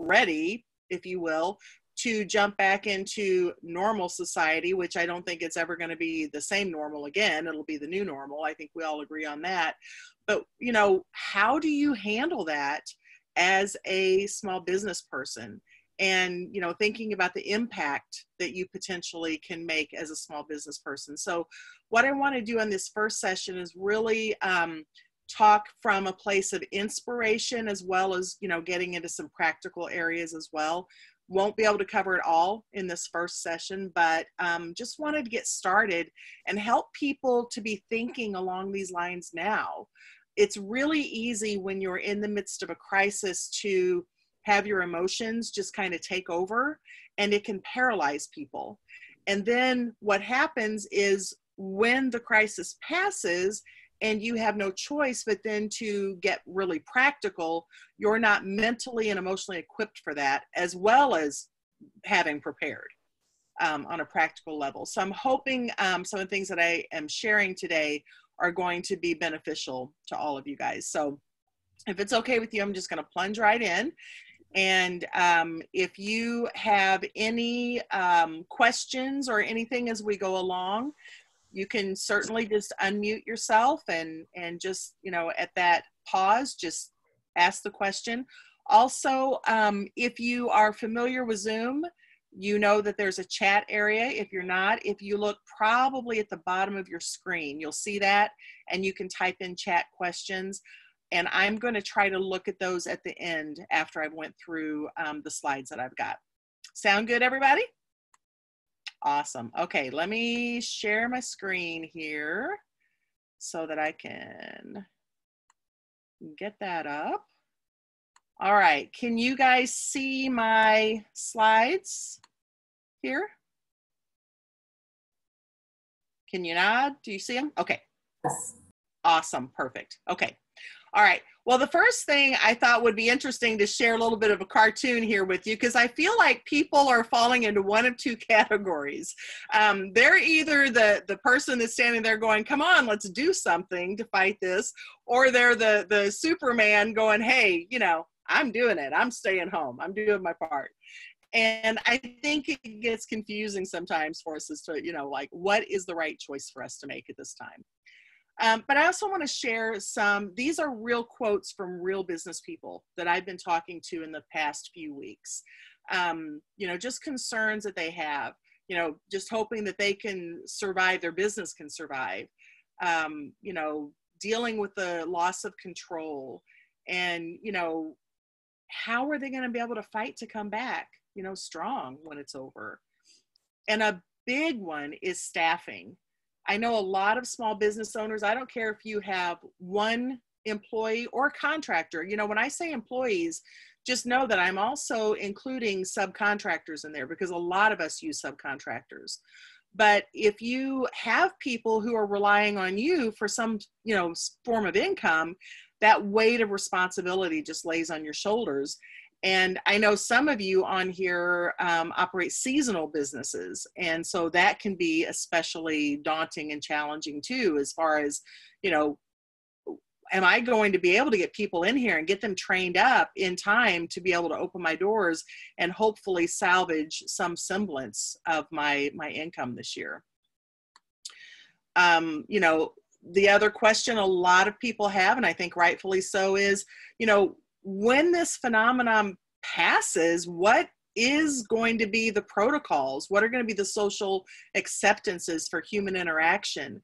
ready, if you will, to jump back into normal society, which I don't think it's ever going to be the same normal again. It'll be the new normal. I think we all agree on that. But, you know, how do you handle that as a small business person? And, you know, thinking about the impact that you potentially can make as a small business person. So, what I want to do in this first session is really um, talk from a place of inspiration as well as you know getting into some practical areas as well. Won't be able to cover it all in this first session but um, just wanted to get started and help people to be thinking along these lines now. It's really easy when you're in the midst of a crisis to have your emotions just kind of take over and it can paralyze people. And then what happens is when the crisis passes and you have no choice but then to get really practical you're not mentally and emotionally equipped for that as well as having prepared um, on a practical level. So i'm hoping um, some of the things that i am sharing today are going to be beneficial to all of you guys. So if it's okay with you i'm just going to plunge right in. And um, if you have any um, questions or anything as we go along, you can certainly just unmute yourself and and just you know at that pause just ask the question. Also um, if you are familiar with zoom you know that there's a chat area. If you're not if you look probably at the bottom of your screen you'll see that and you can type in chat questions. And i'm going to try to look at those at the end after i've went through um, the slides that i've got. Sound good everybody Awesome. Okay, let me share my screen here so that I can get that up. All right, can you guys see my slides here? Can you nod? Do you see them? Okay. Yes. Awesome, perfect. Okay. All right. Well, the first thing I thought would be interesting to share a little bit of a cartoon here with you because I feel like people are falling into one of two categories. Um, they're either the the person that's standing there going, "Come on, let's do something to fight this," or they're the the Superman going, "Hey, you know, I'm doing it. I'm staying home. I'm doing my part." And I think it gets confusing sometimes for us as to, you know, like what is the right choice for us to make at this time. Um, but I also want to share some, these are real quotes from real business people that I've been talking to in the past few weeks. Um, you know, just concerns that they have, you know, just hoping that they can survive, their business can survive, um, you know, dealing with the loss of control and, you know, how are they going to be able to fight to come back, you know, strong when it's over? And a big one is staffing I know a lot of small business owners, I don't care if you have one employee or contractor. You know, when I say employees, just know that I'm also including subcontractors in there because a lot of us use subcontractors. But if you have people who are relying on you for some, you know, form of income, that weight of responsibility just lays on your shoulders. And I know some of you on here um, operate seasonal businesses. And so that can be especially daunting and challenging too, as far as, you know, am I going to be able to get people in here and get them trained up in time to be able to open my doors and hopefully salvage some semblance of my, my income this year? Um, you know, the other question a lot of people have, and I think rightfully so, is, you know, when this phenomenon passes, what is going to be the protocols? What are going to be the social acceptances for human interaction?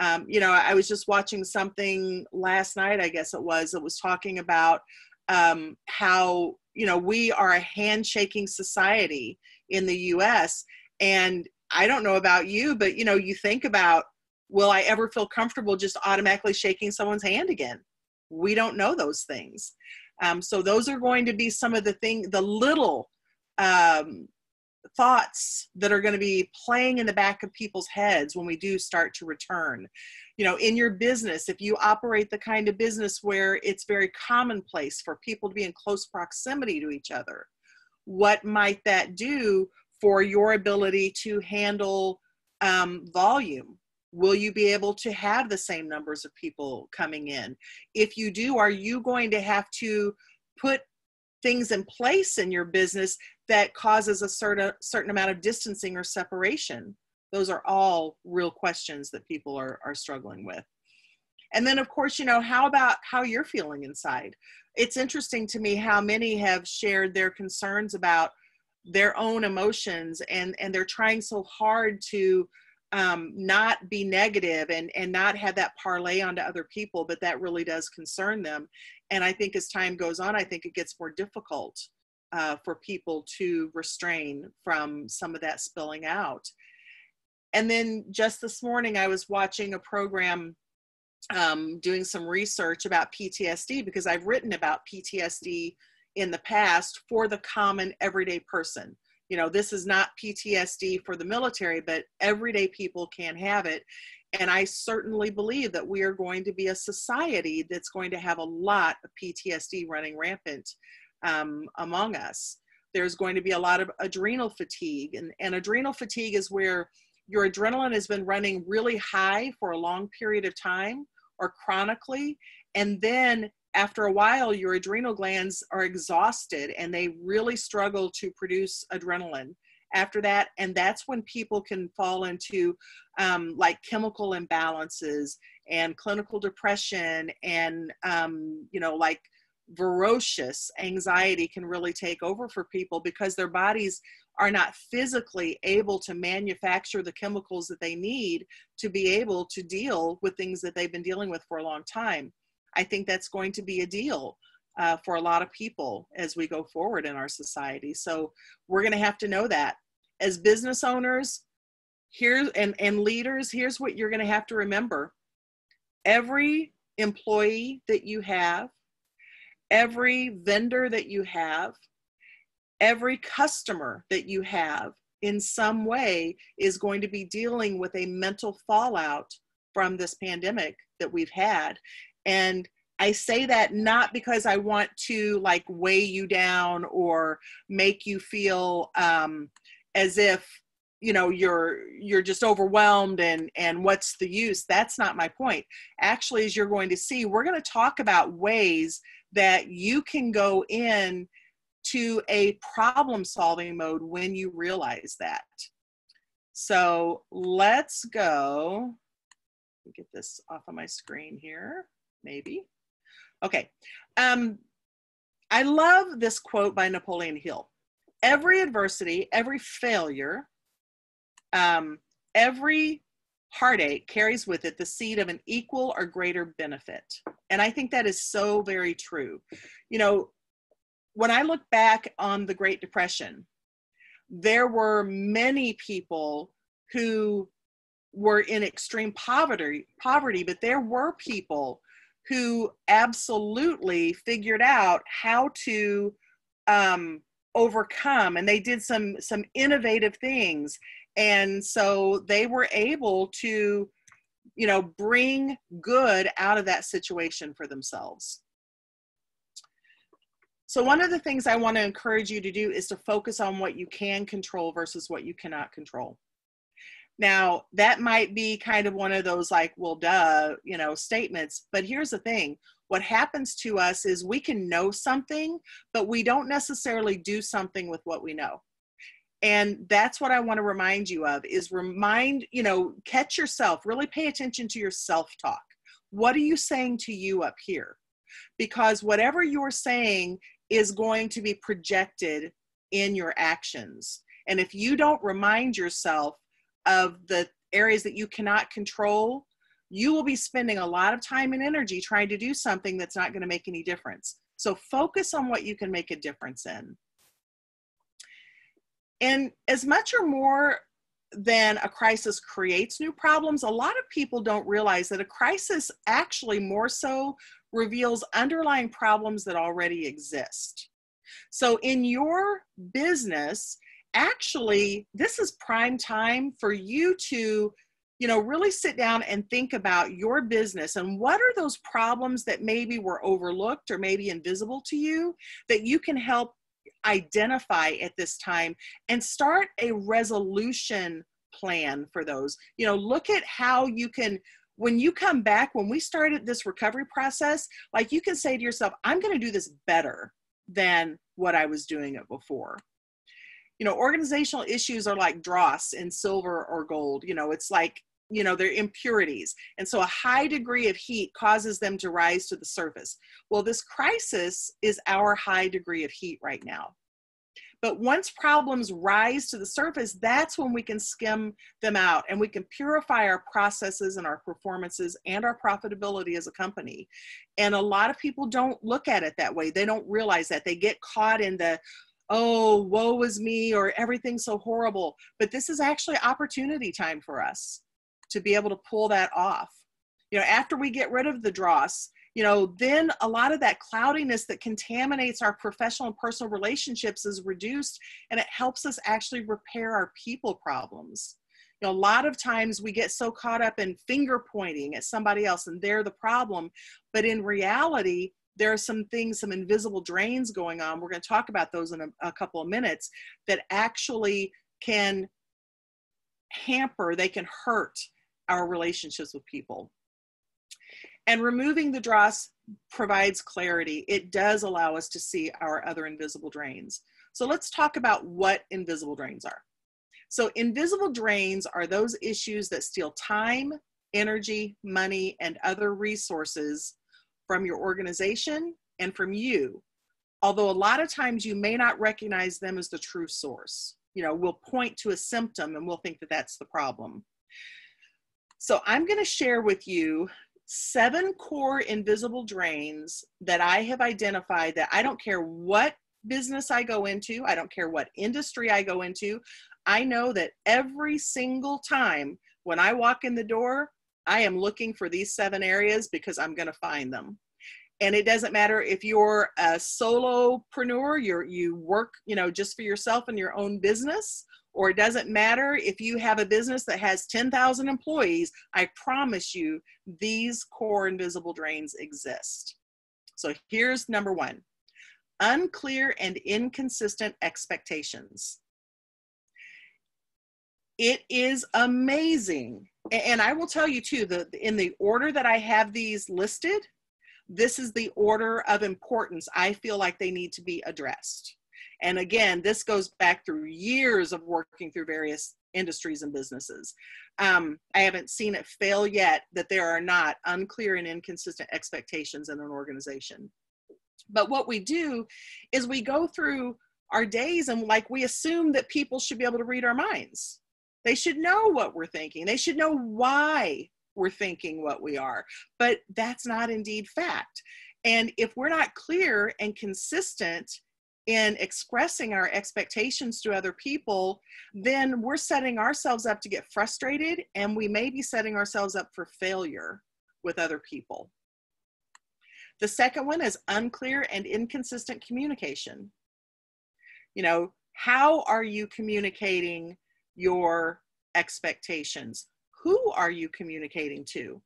Um, you know, I was just watching something last night, I guess it was, it was talking about um, how, you know, we are a handshaking society in the US. And I don't know about you, but, you know, you think about, will I ever feel comfortable just automatically shaking someone's hand again? We don't know those things. Um, so those are going to be some of the thing, the little um, thoughts that are going to be playing in the back of people's heads when we do start to return. You know, in your business, if you operate the kind of business where it's very commonplace for people to be in close proximity to each other, what might that do for your ability to handle um, volume? Will you be able to have the same numbers of people coming in? If you do, are you going to have to put things in place in your business that causes a certain certain amount of distancing or separation? Those are all real questions that people are, are struggling with. And then of course you know how about how you're feeling inside? It's interesting to me how many have shared their concerns about their own emotions and and they're trying so hard to um, not be negative and and not have that parlay onto other people but that really does concern them. And i think as time goes on i think it gets more difficult uh, for people to restrain from some of that spilling out. And then just this morning i was watching a program um, doing some research about ptsd because i've written about ptsd in the past for the common everyday person you know this is not ptsd for the military but everyday people can have it. And i certainly believe that we are going to be a society that's going to have a lot of ptsd running rampant um, among us. There's going to be a lot of adrenal fatigue and, and adrenal fatigue is where your adrenaline has been running really high for a long period of time or chronically and then after a while, your adrenal glands are exhausted and they really struggle to produce adrenaline after that. And that's when people can fall into um, like chemical imbalances and clinical depression and, um, you know, like ferocious anxiety can really take over for people because their bodies are not physically able to manufacture the chemicals that they need to be able to deal with things that they've been dealing with for a long time. I think that's going to be a deal uh, for a lot of people as we go forward in our society. So we're going to have to know that. As business owners, here and, and leaders, here's what you're going to have to remember. Every employee that you have, every vendor that you have, every customer that you have in some way is going to be dealing with a mental fallout from this pandemic that we've had and I say that not because I want to like weigh you down or make you feel um, as if you know you're you're just overwhelmed and and what's the use? That's not my point. Actually as you're going to see we're going to talk about ways that you can go in to a problem solving mode when you realize that. So let's go. Get this off of my screen here maybe. Okay. Um, I love this quote by Napoleon Hill. Every adversity, every failure, um, every heartache carries with it the seed of an equal or greater benefit. And I think that is so very true. You know, when I look back on the Great Depression, there were many people who were in extreme poverty poverty but there were people who absolutely figured out how to um, overcome and they did some some innovative things. And so they were able to you know bring good out of that situation for themselves. So one of the things i want to encourage you to do is to focus on what you can control versus what you cannot control now, that might be kind of one of those like, well, duh, you know, statements. But here's the thing what happens to us is we can know something, but we don't necessarily do something with what we know. And that's what I want to remind you of is remind, you know, catch yourself, really pay attention to your self talk. What are you saying to you up here? Because whatever you're saying is going to be projected in your actions. And if you don't remind yourself of the areas that you cannot control, you will be spending a lot of time and energy trying to do something that's not going to make any difference. So focus on what you can make a difference in. And as much or more than a crisis creates new problems, a lot of people don't realize that a crisis actually more so reveals underlying problems that already exist. So in your business, actually this is prime time for you to you know really sit down and think about your business and what are those problems that maybe were overlooked or maybe invisible to you that you can help identify at this time and start a resolution plan for those you know look at how you can when you come back when we started this recovery process like you can say to yourself i'm going to do this better than what I was doing it before. You know, organizational issues are like dross in silver or gold. You know, it's like, you know, they're impurities. And so a high degree of heat causes them to rise to the surface. Well, this crisis is our high degree of heat right now. But once problems rise to the surface, that's when we can skim them out and we can purify our processes and our performances and our profitability as a company. And a lot of people don't look at it that way. They don't realize that. They get caught in the, oh, woe is me, or everything's so horrible. But this is actually opportunity time for us to be able to pull that off. You know, after we get rid of the dross, you know, then a lot of that cloudiness that contaminates our professional and personal relationships is reduced and it helps us actually repair our people problems. You know, a lot of times we get so caught up in finger pointing at somebody else and they're the problem. But in reality, there are some things, some invisible drains going on. We're going to talk about those in a, a couple of minutes that actually can hamper, they can hurt our relationships with people. And removing the dross provides clarity. It does allow us to see our other invisible drains. So let's talk about what invisible drains are. So invisible drains are those issues that steal time, energy, money, and other resources from your organization and from you. Although a lot of times you may not recognize them as the true source. You know, we'll point to a symptom and we'll think that that's the problem. So I'm going to share with you seven core invisible drains that I have identified that I don't care what business I go into, I don't care what industry I go into. I know that every single time when I walk in the door, I am looking for these seven areas because I'm going to find them. And it doesn't matter if you're a solopreneur, you're you work, you know, just for yourself and your own business, or it doesn't matter if you have a business that has 10,000 employees, I promise you these core invisible drains exist. So here's number one unclear and inconsistent expectations. It is amazing. And I will tell you too, the, in the order that I have these listed, this is the order of importance I feel like they need to be addressed. And again, this goes back through years of working through various industries and businesses. Um, I haven't seen it fail yet that there are not unclear and inconsistent expectations in an organization. But what we do is we go through our days and like we assume that people should be able to read our minds. They should know what we're thinking. They should know why we're thinking what we are. But that's not indeed fact. And if we're not clear and consistent in expressing our expectations to other people, then we're setting ourselves up to get frustrated and we may be setting ourselves up for failure with other people. The second one is unclear and inconsistent communication. You know, how are you communicating your expectations? Who are you communicating to?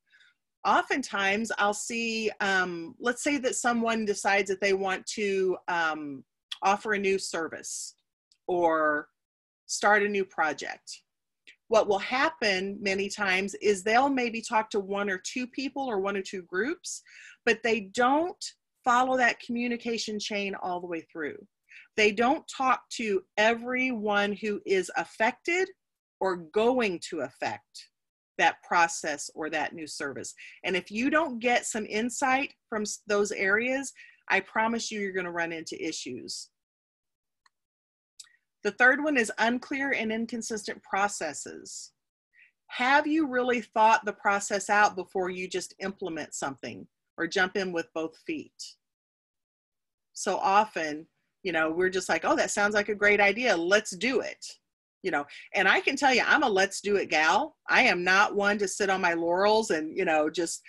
Oftentimes, I'll see, um, let's say that someone decides that they want to um, offer a new service or start a new project. What will happen many times is they'll maybe talk to one or two people or one or two groups, but they don't follow that communication chain all the way through. They don't talk to everyone who is affected or going to affect that process or that new service. And if you don't get some insight from those areas, I promise you, you're going to run into issues. The third one is unclear and inconsistent processes. Have you really thought the process out before you just implement something or jump in with both feet? So often, you know, we're just like, oh, that sounds like a great idea. Let's do it. You know and i can tell you i'm a let's do it gal. I am not one to sit on my laurels and you know just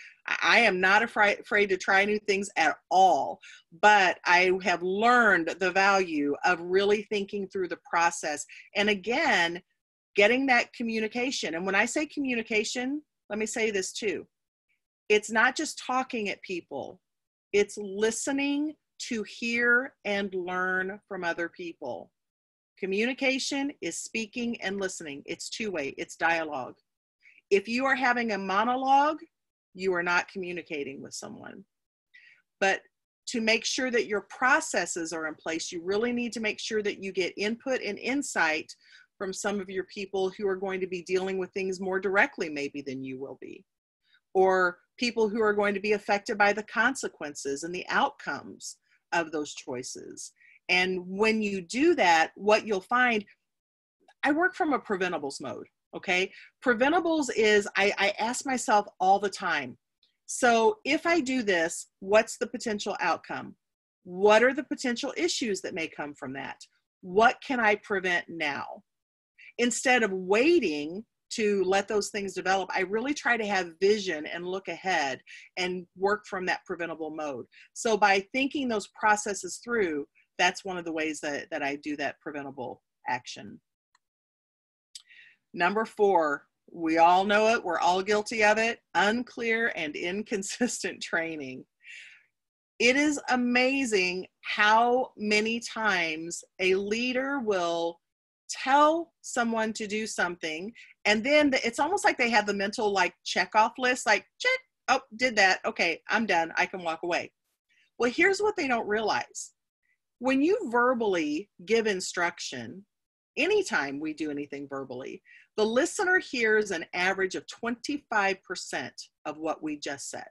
i am not afraid, afraid to try new things at all. But i have learned the value of really thinking through the process and again getting that communication. And when i say communication let me say this too. It's not just talking at people. It's listening to hear and learn from other people Communication is speaking and listening. It's two way, it's dialogue. If you are having a monologue, you are not communicating with someone. But to make sure that your processes are in place, you really need to make sure that you get input and insight from some of your people who are going to be dealing with things more directly, maybe, than you will be. Or people who are going to be affected by the consequences and the outcomes of those choices. And when you do that, what you'll find, I work from a preventables mode. Okay. Preventables is I, I ask myself all the time. So if I do this, what's the potential outcome? What are the potential issues that may come from that? What can I prevent now? Instead of waiting to let those things develop, I really try to have vision and look ahead and work from that preventable mode. So by thinking those processes through, that's one of the ways that, that I do that preventable action. Number four, we all know it, we're all guilty of it unclear and inconsistent training. It is amazing how many times a leader will tell someone to do something and then the, it's almost like they have the mental like check off list like check. Oh did that. Okay i'm done. I can walk away. Well here's what they don't realize. When you verbally give instruction anytime we do anything verbally the listener hears an average of 25% of what we just said.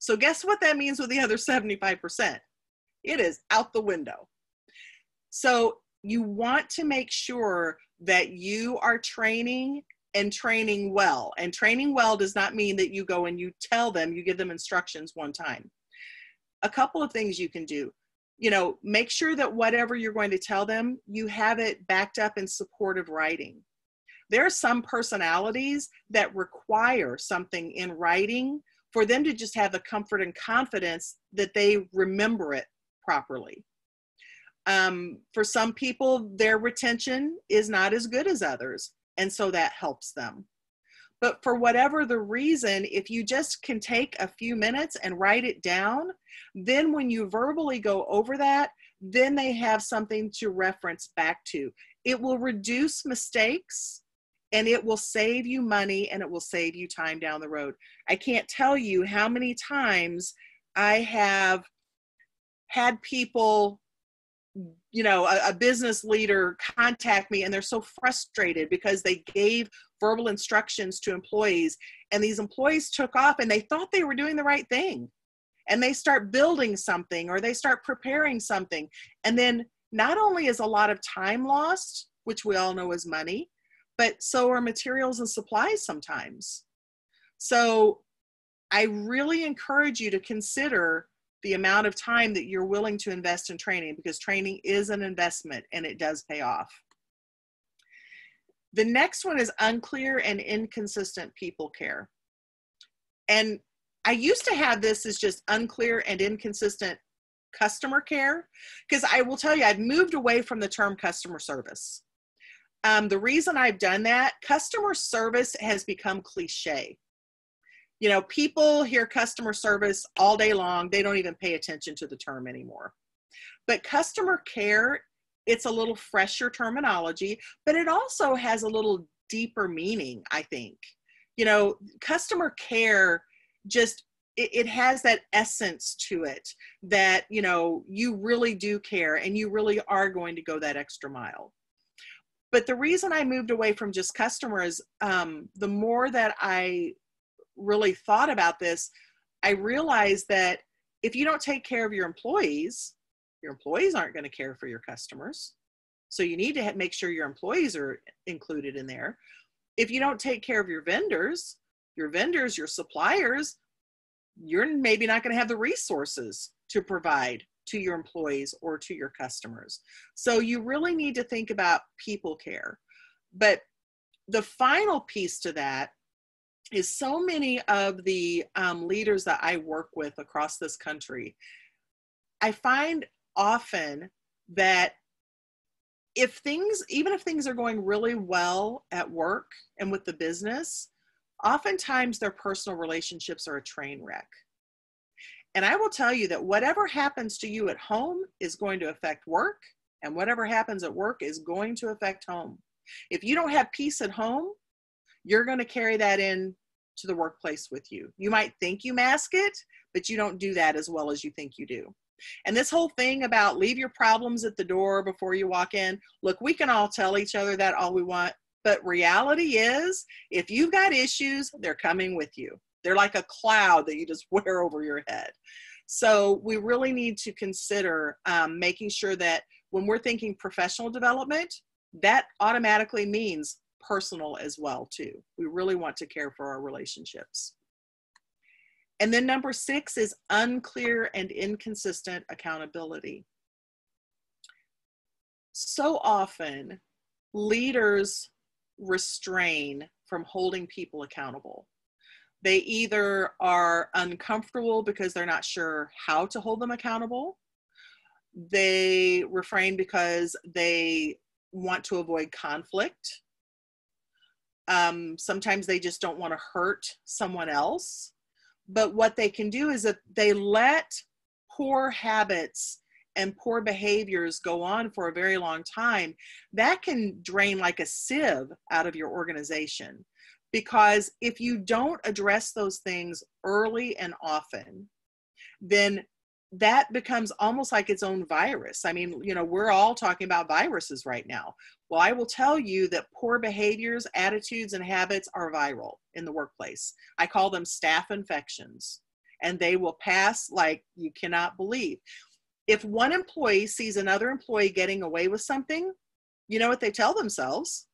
So guess what that means with the other 75% it is out the window. So you want to make sure that you are training and training well. And training well does not mean that you go and you tell them, you give them instructions one time. A couple of things you can do. You know, make sure that whatever you're going to tell them, you have it backed up in supportive writing. There are some personalities that require something in writing for them to just have the comfort and confidence that they remember it properly. Um, for some people, their retention is not as good as others, and so that helps them. But for whatever the reason, if you just can take a few minutes and write it down, then when you verbally go over that, then they have something to reference back to. It will reduce mistakes and it will save you money and it will save you time down the road. I can't tell you how many times I have had people you know a, a, business leader contact me and they're so frustrated because they gave verbal instructions to employees and these employees took off and they thought they were doing the right thing. And they start building something or they start preparing something. And then not only is a lot of time lost which we all know is money but so are materials and supplies sometimes. So i really encourage you to consider the amount of time that you're willing to invest in training because training is an investment and it does pay off. The next one is unclear and inconsistent people care. And I used to have this as just unclear and inconsistent customer care because I will tell you, I've moved away from the term customer service. Um, the reason I've done that, customer service has become cliche you know, people hear customer service all day long. They don't even pay attention to the term anymore. But customer care, it's a little fresher terminology, but it also has a little deeper meaning, I think. You know, customer care just it, it has that essence to it that you know you really do care and you really are going to go that extra mile but the reason i moved away from just customers um, the more that i really thought about this, I realized that if you don't take care of your employees, your employees aren't going to care for your customers. So you need to make sure your employees are included in there. If you don't take care of your vendors, your vendors, your suppliers, you're maybe not going to have the resources to provide to your employees or to your customers. So you really need to think about people care. But the final piece to that is so many of the um, leaders that I work with across this country, I find often that if things, even if things are going really well at work and with the business, oftentimes their personal relationships are a train wreck. And I will tell you that whatever happens to you at home is going to affect work, and whatever happens at work is going to affect home. If you don't have peace at home, you're going to carry that in to the workplace with you. You might think you mask it, but you don't do that as well as you think you do. And this whole thing about leave your problems at the door before you walk in, look, we can all tell each other that all we want, but reality is if you've got issues, they're coming with you. They're like a cloud that you just wear over your head. So we really need to consider um, making sure that when we're thinking professional development, that automatically means personal as well too. We really want to care for our relationships. And then number six is unclear and inconsistent accountability. So often, leaders restrain from holding people accountable. They either are uncomfortable because they're not sure how to hold them accountable, they refrain because they want to avoid conflict. Um, sometimes they just don't want to hurt someone else. But what they can do is that they let poor habits and poor behaviors go on for a very long time. That can drain like a sieve out of your organization. Because if you don't address those things early and often, then that becomes almost like its own virus. I mean, you know, we're all talking about viruses right now. Well, I will tell you that poor behaviors, attitudes, and habits are viral in the workplace. I call them staff infections, and they will pass like you cannot believe. If one employee sees another employee getting away with something, you know what they tell themselves?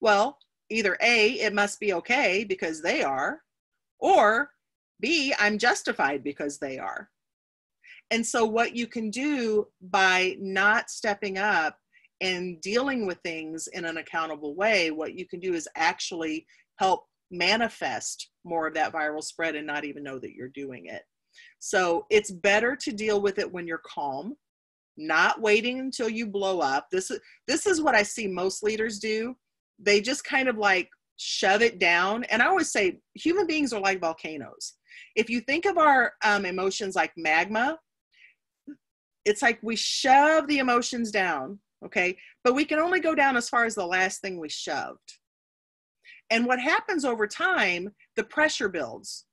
Well, either A, it must be okay because they are, or B, I'm justified because they are. And so, what you can do by not stepping up and dealing with things in an accountable way, what you can do is actually help manifest more of that viral spread and not even know that you're doing it. So, it's better to deal with it when you're calm, not waiting until you blow up. This is this is what I see most leaders do. They just kind of like shove it down. And I always say human beings are like volcanoes. If you think of our um, emotions like magma, it's like we shove the emotions down, okay? But we can only go down as far as the last thing we shoved. And what happens over time, the pressure builds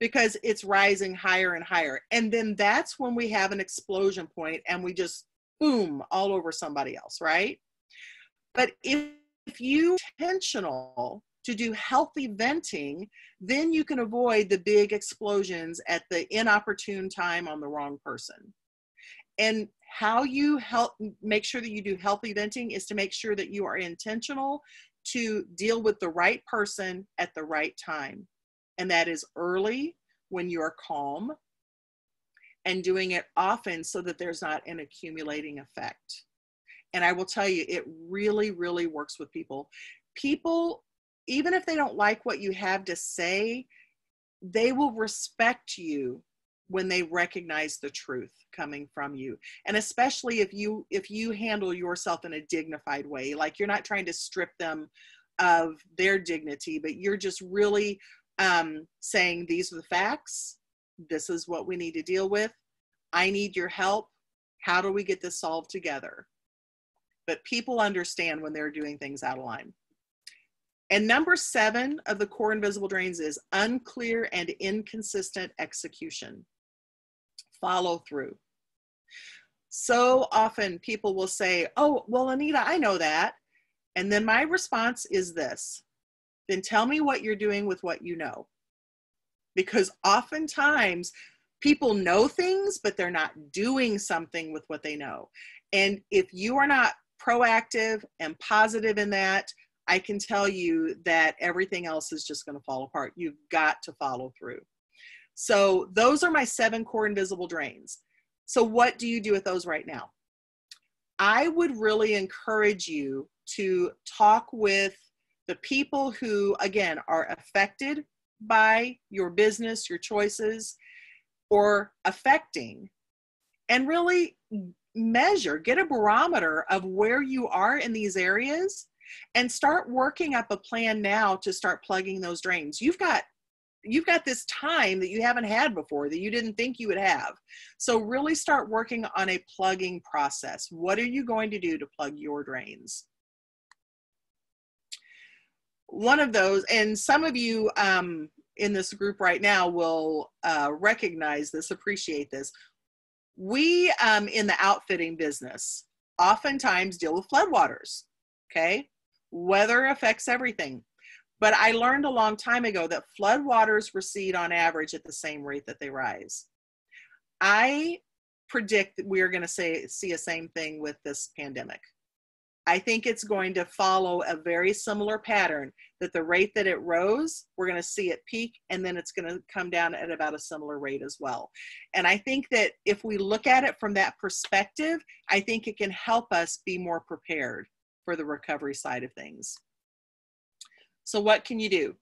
because it's rising higher and higher. And then that's when we have an explosion point and we just boom all over somebody else, right? But if, if you intentional to do healthy venting, then you can avoid the big explosions at the inopportune time on the wrong person and how you help make sure that you do healthy venting is to make sure that you are intentional to deal with the right person at the right time. And that is early when you are calm and doing it often so that there's not an accumulating effect. And i will tell you it really really works with people. People even if they don't like what you have to say they will respect you when they recognize the truth coming from you. And especially if you if you handle yourself in a dignified way like you're not trying to strip them of their dignity but you're just really um, saying these are the facts. This is what we need to deal with. I need your help. How do we get this solved together? But people understand when they're doing things out of line. And number seven of the core invisible drains is unclear and inconsistent execution follow through. So often people will say, Oh, well, Anita, I know that. And then my response is this then tell me what you're doing with what you know. Because oftentimes people know things, but they're not doing something with what they know. And if you are not proactive and positive in that, I can tell you that everything else is just going to fall apart. You've got to follow through. So those are my seven core invisible drains. So what do you do with those right now? I would really encourage you to talk with the people who, again, are affected by your business, your choices, or affecting, and really measure, get a barometer of where you are in these areas and start working up a plan now to start plugging those drains. You've got you've got this time that you haven't had before that you didn't think you would have. So really start working on a plugging process. What are you going to do to plug your drains? One of those, and some of you um, in this group right now will uh, recognize this, appreciate this. We um, in the outfitting business oftentimes deal with floodwaters. Okay, weather affects everything. But I learned a long time ago that floodwaters recede on average at the same rate that they rise. I predict that we are going to say see a same thing with this pandemic. I think it's going to follow a very similar pattern that the rate that it rose, we're going to see it peak and then it's going to come down at about a similar rate as well. And I think that if we look at it from that perspective, I think it can help us be more prepared for the recovery side of things. So, what can you do?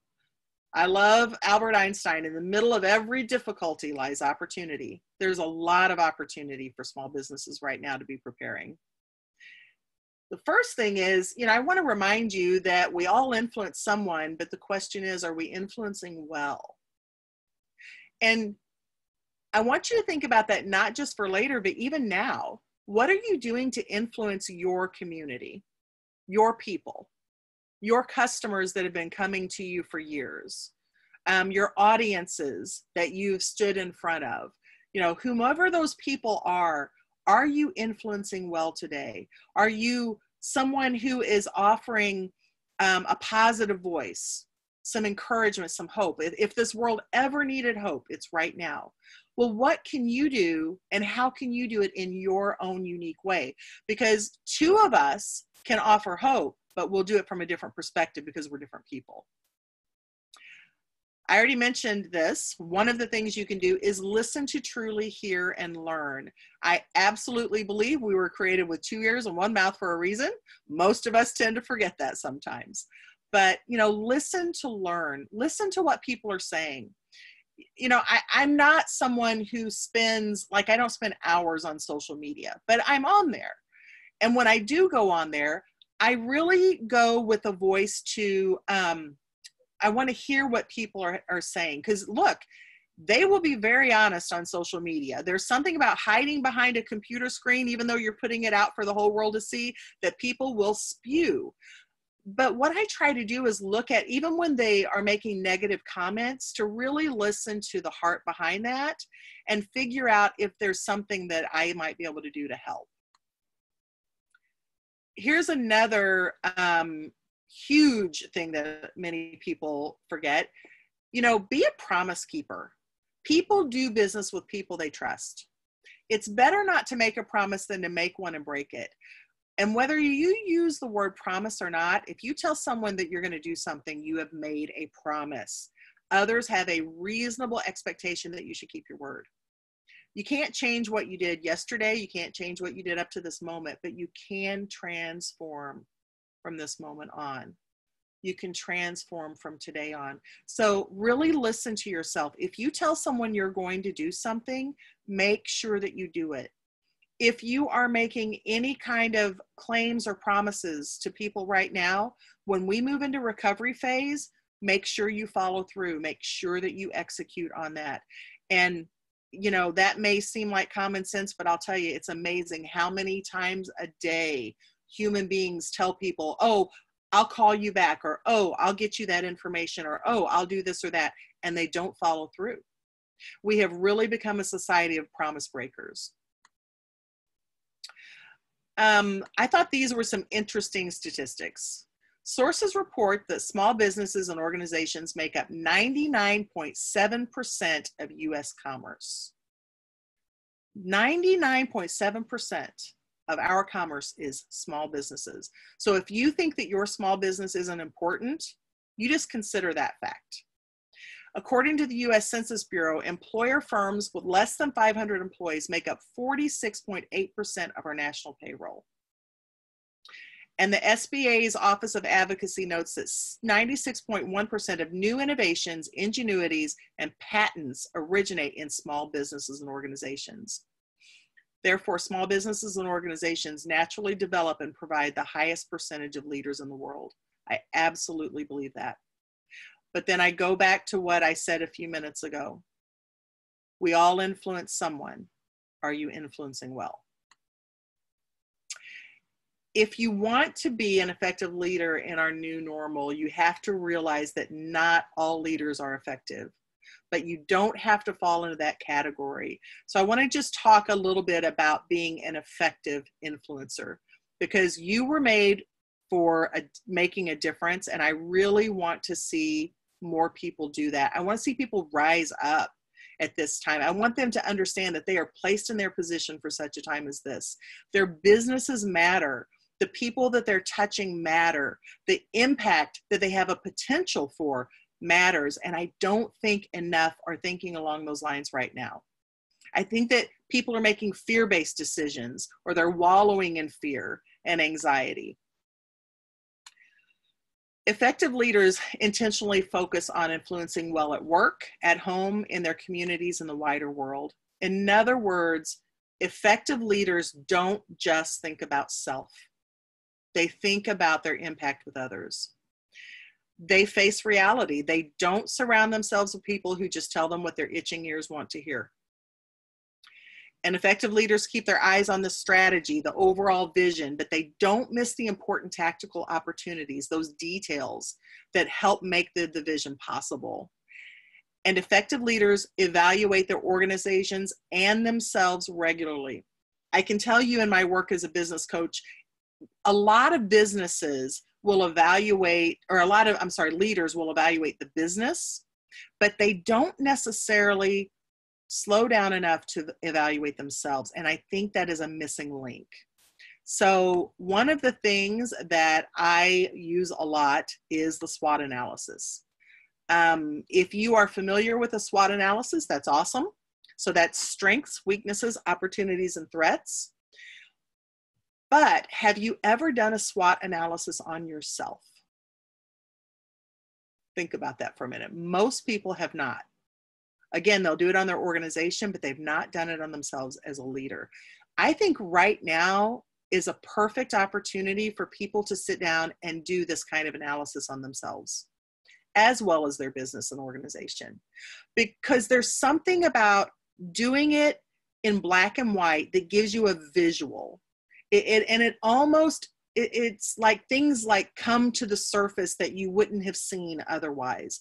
I love Albert Einstein. In the middle of every difficulty lies opportunity. There's a lot of opportunity for small businesses right now to be preparing. The first thing is, you know, I want to remind you that we all influence someone, but the question is, are we influencing well? And I want you to think about that not just for later, but even now. What are you doing to influence your community, your people, your customers that have been coming to you for years, um, your audiences that you've stood in front of? You know, whomever those people are, are you influencing well today? Are you someone who is offering um, a positive voice, some encouragement, some hope? If, if this world ever needed hope, it's right now. Well, what can you do and how can you do it in your own unique way? Because two of us can offer hope, but we'll do it from a different perspective because we're different people. I already mentioned this. One of the things you can do is listen to truly hear and learn. I absolutely believe we were created with two ears and one mouth for a reason. Most of us tend to forget that sometimes. But, you know, listen to learn, listen to what people are saying. You know, I, I'm not someone who spends, like, I don't spend hours on social media, but I'm on there. And when I do go on there, I really go with a voice to, um, I want to hear what people are, are saying. Because look, they will be very honest on social media. There's something about hiding behind a computer screen, even though you're putting it out for the whole world to see, that people will spew. But what I try to do is look at, even when they are making negative comments, to really listen to the heart behind that and figure out if there's something that I might be able to do to help. Here's another um, huge thing that many people forget. You know, be a promise keeper. People do business with people they trust. It's better not to make a promise than to make one and break it. And whether you use the word promise or not, if you tell someone that you're going to do something, you have made a promise. Others have a reasonable expectation that you should keep your word. You can't change what you did yesterday. You can't change what you did up to this moment, but you can transform from this moment on. You can transform from today on. So, really listen to yourself. If you tell someone you're going to do something, make sure that you do it. If you are making any kind of claims or promises to people right now, when we move into recovery phase, make sure you follow through, make sure that you execute on that. And you know, that may seem like common sense, but I'll tell you, it's amazing how many times a day human beings tell people, oh, I'll call you back, or oh, I'll get you that information, or oh, I'll do this or that, and they don't follow through. We have really become a society of promise breakers. Um, I thought these were some interesting statistics. Sources report that small businesses and organizations make up 99.7% of US commerce. 99.7% of our commerce is small businesses. So if you think that your small business isn't important, you just consider that fact. According to the US Census Bureau, employer firms with less than 500 employees make up 46.8% of our national payroll. And the SBA's Office of Advocacy notes that 96.1% of new innovations, ingenuities, and patents originate in small businesses and organizations. Therefore, small businesses and organizations naturally develop and provide the highest percentage of leaders in the world. I absolutely believe that. But then I go back to what I said a few minutes ago. We all influence someone. Are you influencing well? If you want to be an effective leader in our new normal, you have to realize that not all leaders are effective, but you don't have to fall into that category. So I want to just talk a little bit about being an effective influencer because you were made for a, making a difference. And I really want to see more people do that. I want to see people rise up at this time. I want them to understand that they are placed in their position for such a time as this. Their businesses matter the people that they're touching matter. The impact that they have a potential for matters and i don't think enough are thinking along those lines right now. I think that people are making fear-based decisions or they're wallowing in fear and anxiety. Effective leaders intentionally focus on influencing well at work at home in their communities and the wider world. In other words effective leaders don't just think about self they think about their impact with others. They face reality. They don't surround themselves with people who just tell them what their itching ears want to hear. And effective leaders keep their eyes on the strategy, the overall vision, but they don't miss the important tactical opportunities, those details that help make the, the vision possible. And effective leaders evaluate their organizations and themselves regularly. I can tell you in my work as a business coach, a lot of businesses will evaluate, or a lot of, I'm sorry, leaders will evaluate the business, but they don't necessarily slow down enough to evaluate themselves. And I think that is a missing link. So, one of the things that I use a lot is the SWOT analysis. Um, if you are familiar with a SWOT analysis, that's awesome. So, that's strengths, weaknesses, opportunities, and threats. But have you ever done a SWOT analysis on yourself? Think about that for a minute. Most people have not. Again, they'll do it on their organization, but they've not done it on themselves as a leader. I think right now is a perfect opportunity for people to sit down and do this kind of analysis on themselves, as well as their business and organization. Because there's something about doing it in black and white that gives you a visual it, it and it almost it, it's like things like come to the surface that you wouldn't have seen otherwise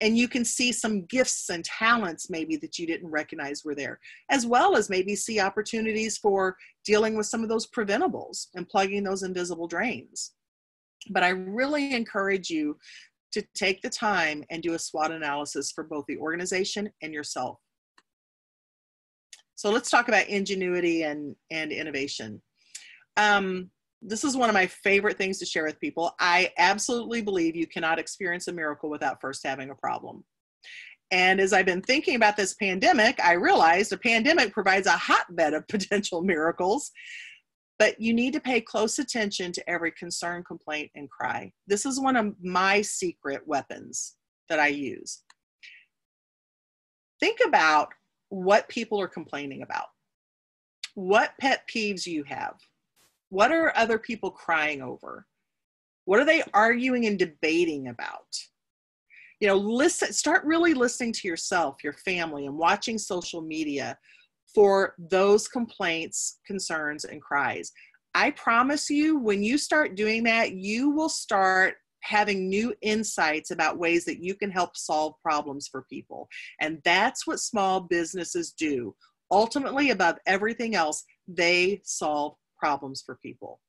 and you can see some gifts and talents maybe that you didn't recognize were there as well as maybe see opportunities for dealing with some of those preventables and plugging those invisible drains but i really encourage you to take the time and do a SWOT analysis for both the organization and yourself. So let's talk about ingenuity and, and innovation. Um, this is one of my favorite things to share with people. I absolutely believe you cannot experience a miracle without first having a problem. And as I've been thinking about this pandemic, I realized a pandemic provides a hotbed of potential miracles, but you need to pay close attention to every concern, complaint, and cry. This is one of my secret weapons that I use. Think about what people are complaining about, what pet peeves you have what are other people crying over? What are they arguing and debating about? You know, listen, start really listening to yourself, your family, and watching social media for those complaints, concerns, and cries. I promise you, when you start doing that, you will start having new insights about ways that you can help solve problems for people. And that's what small businesses do. Ultimately, above everything else, they solve problems for people.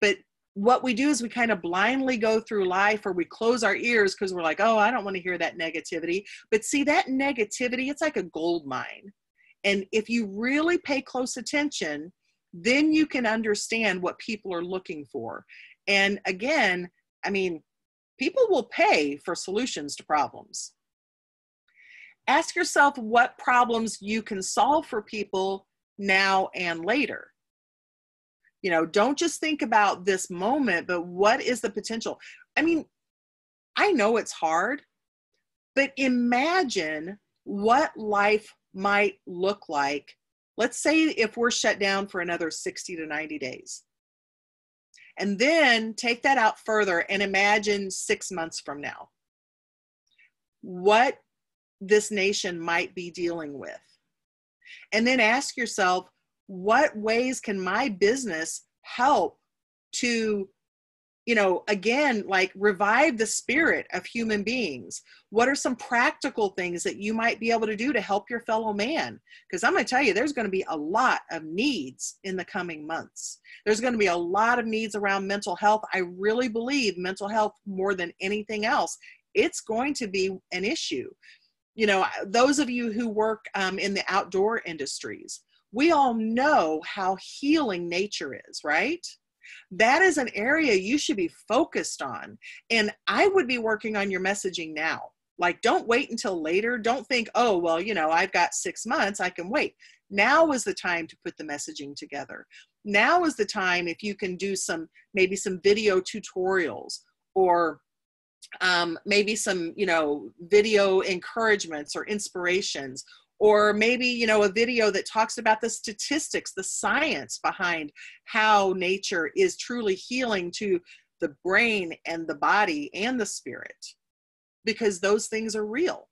But what we do is we kind of blindly go through life or we close our ears because we're like, oh, I don't want to hear that negativity. But see, that negativity, it's like a gold mine. And if you really pay close attention, then you can understand what people are looking for. And again, I mean, people will pay for solutions to problems. Ask yourself what problems you can solve for people now and later you know don't just think about this moment but what is the potential? I mean i know it's hard but imagine what life might look like let's say if we're shut down for another 60 to 90 days. And then take that out further and imagine six months from now. What this nation might be dealing with. And then ask yourself what ways can my business help to you know, again, like revive the spirit of human beings. What are some practical things that you might be able to do to help your fellow man? Because I'm going to tell you, there's going to be a lot of needs in the coming months. There's going to be a lot of needs around mental health. I really believe mental health more than anything else, it's going to be an issue. You know, those of you who work um, in the outdoor industries, we all know how healing nature is, right? that is an area you should be focused on. And I would be working on your messaging now. Like, don't wait until later. Don't think, oh, well, you know, I've got six months, I can wait. Now is the time to put the messaging together. Now is the time if you can do some, maybe some video tutorials or um, maybe some, you know, video encouragements or inspirations or maybe you know a video that talks about the statistics the science behind how nature is truly healing to the brain and the body and the spirit because those things are real.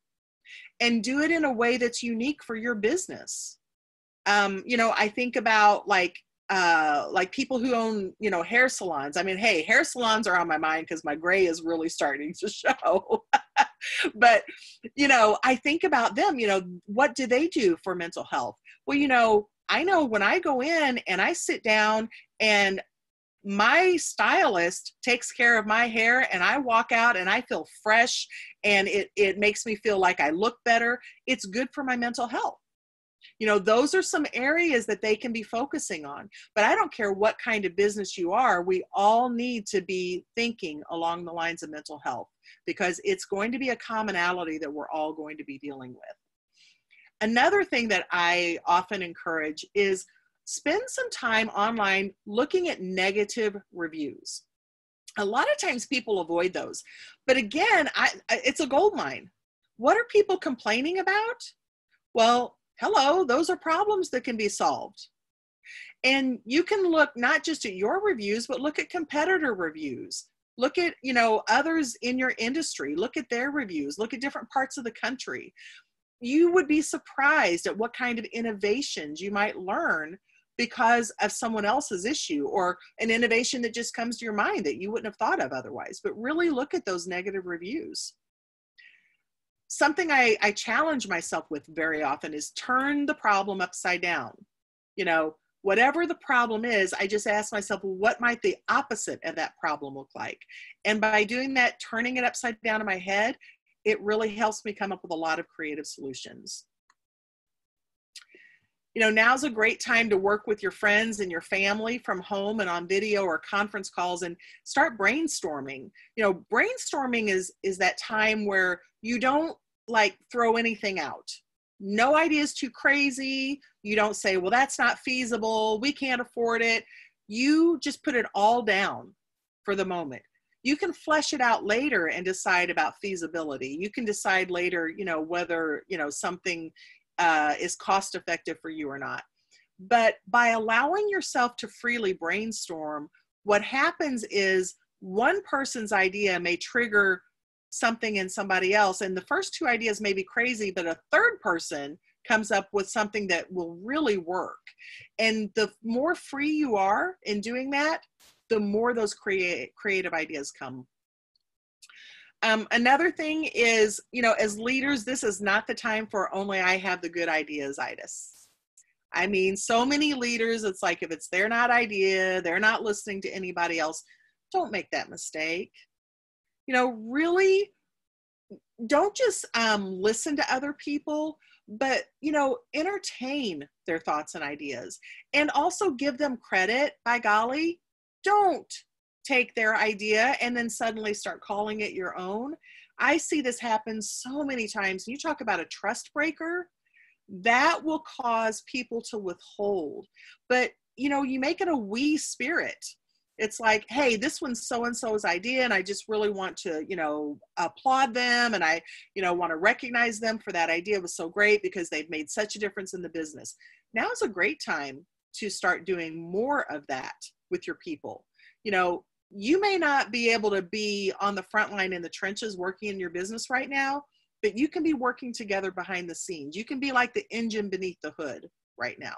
And do it in a way that's unique for your business. Um, you know i think about like uh, like people who own you know hair salons. I mean hey hair salons are on my mind because my gray is really starting to show. But you know i think about them you know what do they do for mental health? Well you know i know when i go in and i sit down and my stylist takes care of my hair and I walk out and I feel fresh and it, it makes me feel like I look better. It's good for my mental health you know those are some areas that they can be focusing on. But i don't care what kind of business you are we all need to be thinking along the lines of mental health because it's going to be a commonality that we're all going to be dealing with. Another thing that i often encourage is spend some time online looking at negative reviews. A lot of times people avoid those. But again I, it's a gold mine what are people complaining about? Well hello, those are problems that can be solved. And you can look not just at your reviews, but look at competitor reviews. Look at, you know, others in your industry, look at their reviews, look at different parts of the country. You would be surprised at what kind of innovations you might learn because of someone else's issue or an innovation that just comes to your mind that you wouldn't have thought of otherwise. But really look at those negative reviews something I, I challenge myself with very often is turn the problem upside down. You know, whatever the problem is, I just ask myself, what might the opposite of that problem look like? And by doing that, turning it upside down in my head, it really helps me come up with a lot of creative solutions. You know, now's a great time to work with your friends and your family from home and on video or conference calls and start brainstorming. You know, brainstorming is is that time where you don't like throw anything out. No idea is too crazy. You don't say, well, that's not feasible. We can't afford it. You just put it all down for the moment. You can flesh it out later and decide about feasibility. You can decide later, you know, whether, you know, something uh, is cost effective for you or not. But by allowing yourself to freely brainstorm, what happens is one person's idea may trigger something in somebody else. And the first two ideas may be crazy but a third person comes up with something that will really work. And the more free you are in doing that the more those create creative ideas come. Um, another thing is you know as leaders this is not the time for only i have the good ideas itis i mean so many leaders it's like if it's their not idea they're not listening to anybody else don't make that mistake you know, really don't just um, listen to other people, but, you know, entertain their thoughts and ideas and also give them credit. By golly, don't take their idea and then suddenly start calling it your own. I see this happen so many times. You talk about a trust breaker, that will cause people to withhold. But, you know, you make it a we spirit it's like hey this one's so and so's idea and i just really want to you know applaud them and i you know want to recognize them for that idea it was so great because they've made such a difference in the business. Now is a great time to start doing more of that with your people. You know you may not be able to be on the front line in the trenches working in your business right now but you can be working together behind the scenes. You can be like the engine beneath the hood right now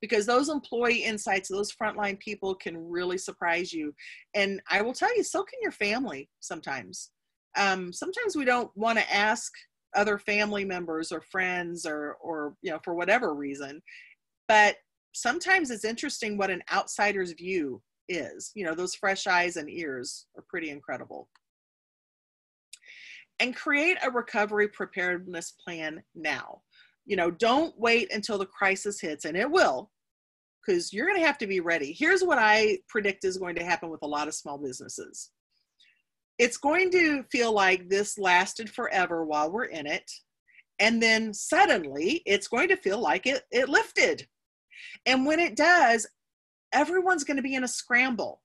because those employee insights, those frontline people can really surprise you. And I will tell you, so can your family sometimes. Um, sometimes we don't want to ask other family members or friends or, or, you know, for whatever reason. But sometimes it's interesting what an outsider's view is. You know, those fresh eyes and ears are pretty incredible. And create a recovery preparedness plan now. You know, don't wait until the crisis hits, and it will, because you're going to have to be ready. Here's what I predict is going to happen with a lot of small businesses it's going to feel like this lasted forever while we're in it. And then suddenly it's going to feel like it, it lifted. And when it does, everyone's going to be in a scramble.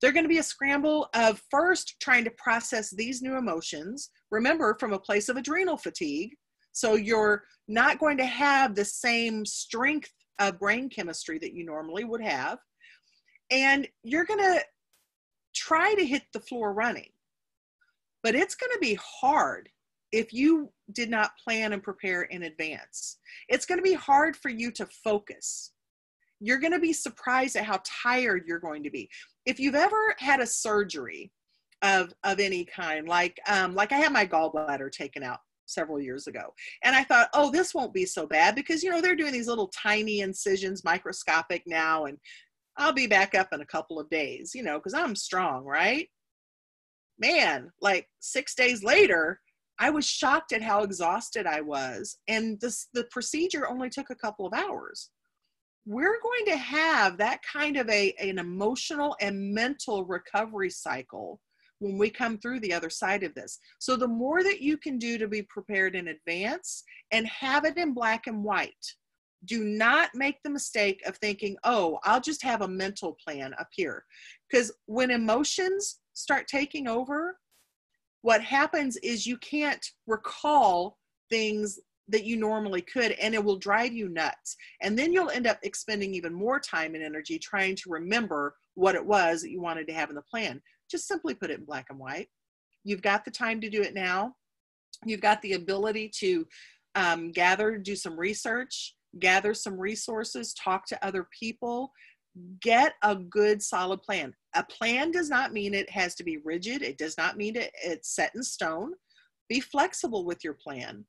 They're going to be a scramble of first trying to process these new emotions. Remember, from a place of adrenal fatigue. So you're not going to have the same strength of brain chemistry that you normally would have. And you're going to try to hit the floor running. But it's going to be hard if you did not plan and prepare in advance. It's going to be hard for you to focus. You're going to be surprised at how tired you're going to be. If you've ever had a surgery of of any kind, like um, like I had my gallbladder taken out several years ago, and I thought, oh, this won't be so bad because you know they're doing these little tiny incisions, microscopic now, and I'll be back up in a couple of days, you know, because I'm strong, right? Man, like six days later, I was shocked at how exhausted I was. And this the procedure only took a couple of hours. We're going to have that kind of a, an emotional and mental recovery cycle when we come through the other side of this. So the more that you can do to be prepared in advance and have it in black and white. Do not make the mistake of thinking, oh, I'll just have a mental plan up here. Because when emotions start taking over, what happens is you can't recall things that you normally could and it will drive you nuts and then you'll end up expending even more time and energy trying to remember what it was that you wanted to have in the plan just simply put it in black and white. You've got the time to do it now. You've got the ability to um, gather do some research gather some resources talk to other people. Get a good solid plan. A plan does not mean it has to be rigid. It does not mean it, it's set in stone. Be flexible with your plan.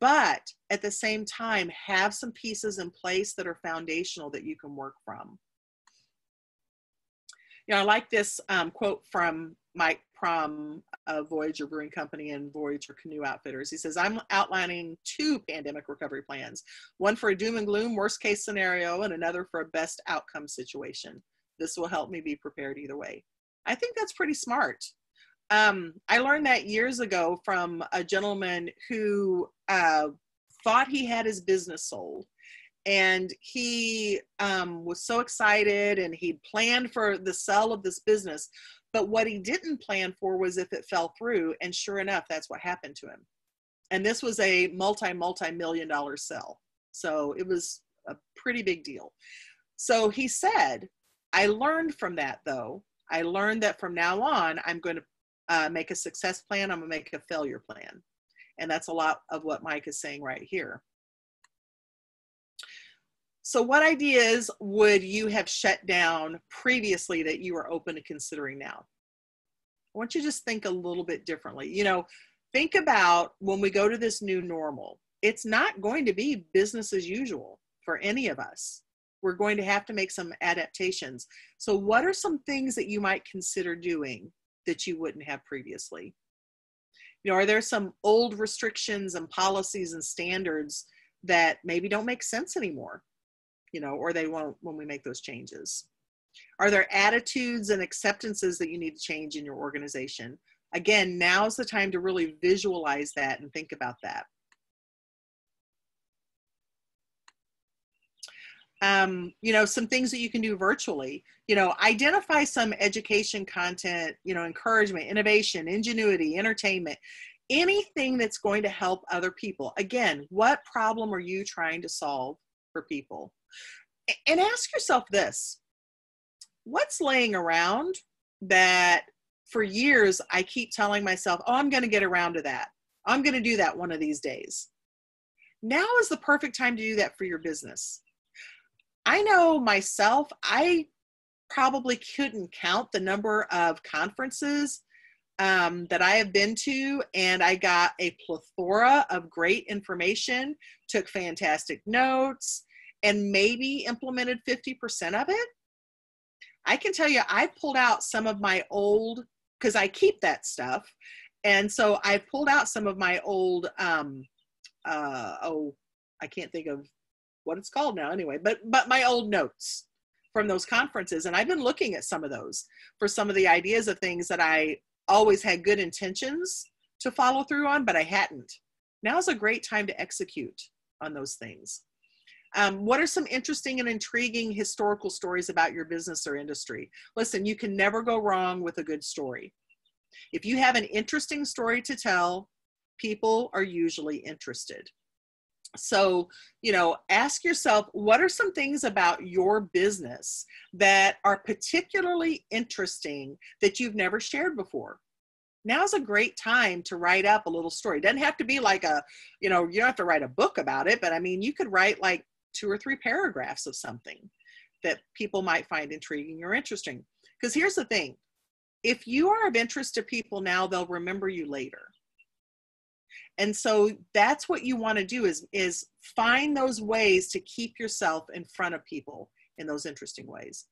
But at the same time have some pieces in place that are foundational that you can work from you know i like this um, quote from mike Prom of Voyageur Brewing Company and Voyageur Canoe Outfitters. He says, I'm outlining two pandemic recovery plans one for a doom and gloom worst case scenario, and another for a best outcome situation. This will help me be prepared either way. I think that's pretty smart. Um, I learned that years ago from a gentleman who uh, thought he had his business sold and he um, was so excited and he'd planned for the sale of this business but what he didn't plan for was if it fell through. And sure enough, that's what happened to him. And this was a multi, multi million dollar sell. So it was a pretty big deal. So he said, I learned from that though. I learned that from now on, I'm going to uh, make a success plan, I'm going to make a failure plan. And that's a lot of what Mike is saying right here. So, what ideas would you have shut down previously that you are open to considering now? I want you to just think a little bit differently. You know, think about when we go to this new normal, it's not going to be business as usual for any of us. We're going to have to make some adaptations. So, what are some things that you might consider doing that you wouldn't have previously? You know, are there some old restrictions and policies and standards that maybe don't make sense anymore? You know, or they won't when we make those changes. Are there attitudes and acceptances that you need to change in your organization? Again, now's the time to really visualize that and think about that. Um, you know, some things that you can do virtually. You know, identify some education content, you know, encouragement, innovation, ingenuity, entertainment, anything that's going to help other people. Again, what problem are you trying to solve for people? And ask yourself this what's laying around that for years I keep telling myself, oh, I'm going to get around to that. I'm going to do that one of these days. Now is the perfect time to do that for your business. I know myself, I probably couldn't count the number of conferences um, that I have been to, and I got a plethora of great information, took fantastic notes, and maybe implemented 50% of it. I can tell you, I pulled out some of my old, because I keep that stuff. And so I pulled out some of my old, um, uh, oh, I can't think of what it's called now anyway, but, but my old notes from those conferences. And I've been looking at some of those for some of the ideas of things that I always had good intentions to follow through on, but I hadn't. Now's a great time to execute on those things. Um, what are some interesting and intriguing historical stories about your business or industry? Listen, you can never go wrong with a good story. If you have an interesting story to tell, people are usually interested. So, you know, ask yourself what are some things about your business that are particularly interesting that you've never shared before? Now's a great time to write up a little story. It doesn't have to be like a, you know, you don't have to write a book about it, but I mean, you could write like two or three paragraphs of something that people might find intriguing or interesting. Because here's the thing if you are of interest to people now, they'll remember you later and so that's what you want to do is is find those ways to keep yourself in front of people in those interesting ways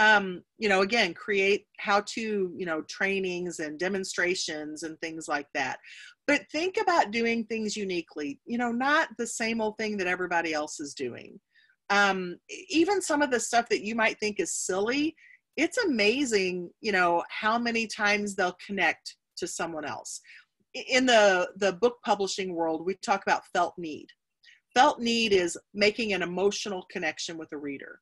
um, you know again create how to you know trainings and demonstrations and things like that. But think about doing things uniquely you know not the same old thing that everybody else is doing. Um, even some of the stuff that you might think is silly it's amazing you know how many times they'll connect to someone else. In the the book publishing world we talk about felt need. Felt need is making an emotional connection with a reader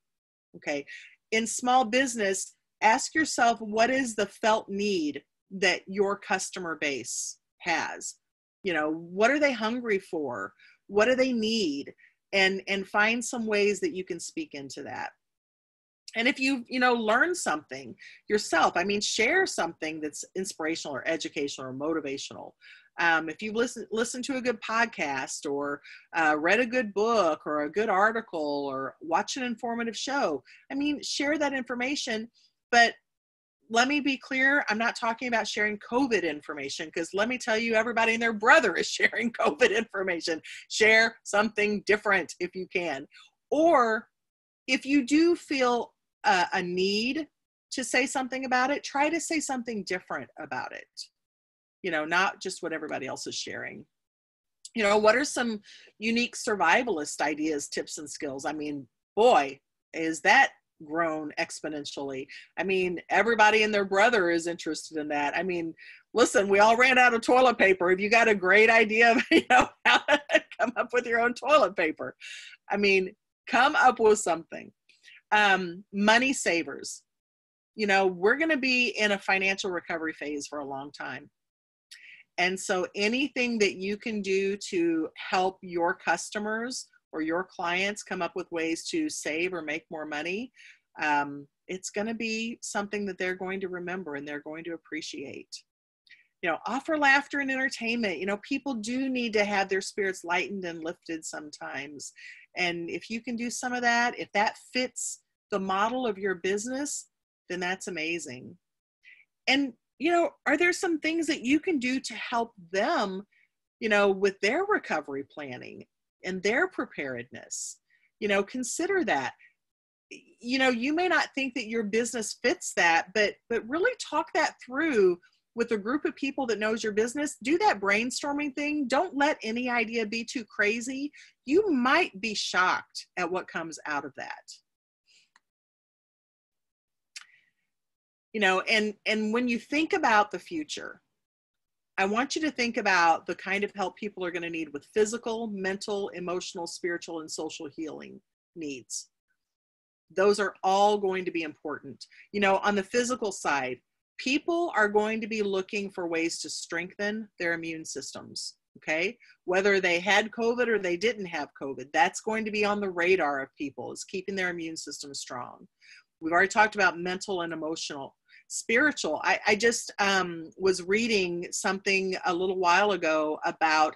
okay in small business ask yourself what is the felt need that your customer base has? You know what are they hungry for? What do they need? And and find some ways that you can speak into that. And if you you know learn something yourself i mean share something that's inspirational or educational or motivational um, if you listen listen to a good podcast or uh, read a good book or a good article or watch an informative show i mean share that information. But let me be clear i'm not talking about sharing covid information because let me tell you everybody and their brother is sharing covid information. Share something different if you can. Or if you do feel a, a need to say something about it, try to say something different about it. You know, not just what everybody else is sharing. You know, what are some unique survivalist ideas, tips, and skills? I mean, boy, is that grown exponentially. I mean, everybody and their brother is interested in that. I mean, listen, we all ran out of toilet paper. If you got a great idea of, you know, how to come up with your own toilet paper, I mean, come up with something um, money savers. You know, we're going to be in a financial recovery phase for a long time. And so anything that you can do to help your customers or your clients come up with ways to save or make more money, um, it's going to be something that they're going to remember and they're going to appreciate. You know, offer laughter and entertainment. You know, people do need to have their spirits lightened and lifted sometimes. And if you can do some of that, if that fits the model of your business, then that's amazing. And, you know, are there some things that you can do to help them, you know, with their recovery planning and their preparedness? You know, consider that. You know, you may not think that your business fits that, but but really talk that through with a group of people that knows your business do that brainstorming thing don't let any idea be too crazy you might be shocked at what comes out of that you know and and when you think about the future i want you to think about the kind of help people are going to need with physical mental emotional spiritual and social healing needs those are all going to be important you know on the physical side people are going to be looking for ways to strengthen their immune systems. Okay, whether they had COVID or they didn't have COVID, that's going to be on the radar of people, is keeping their immune system strong. We've already talked about mental and emotional. Spiritual, I, I just um, was reading something a little while ago about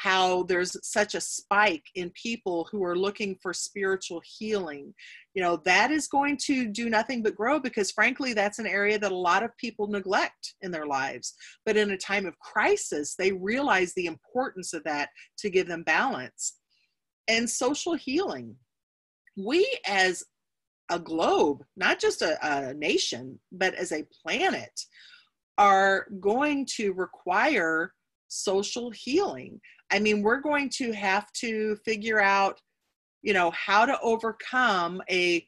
how there's such a spike in people who are looking for spiritual healing. You know that is going to do nothing but grow because frankly that's an area that a lot of people neglect in their lives. But in a time of crisis they realize the importance of that to give them balance. And social healing. We as a globe not just a, a nation but as a planet are going to require social healing I mean, we're going to have to figure out, you know, how to overcome a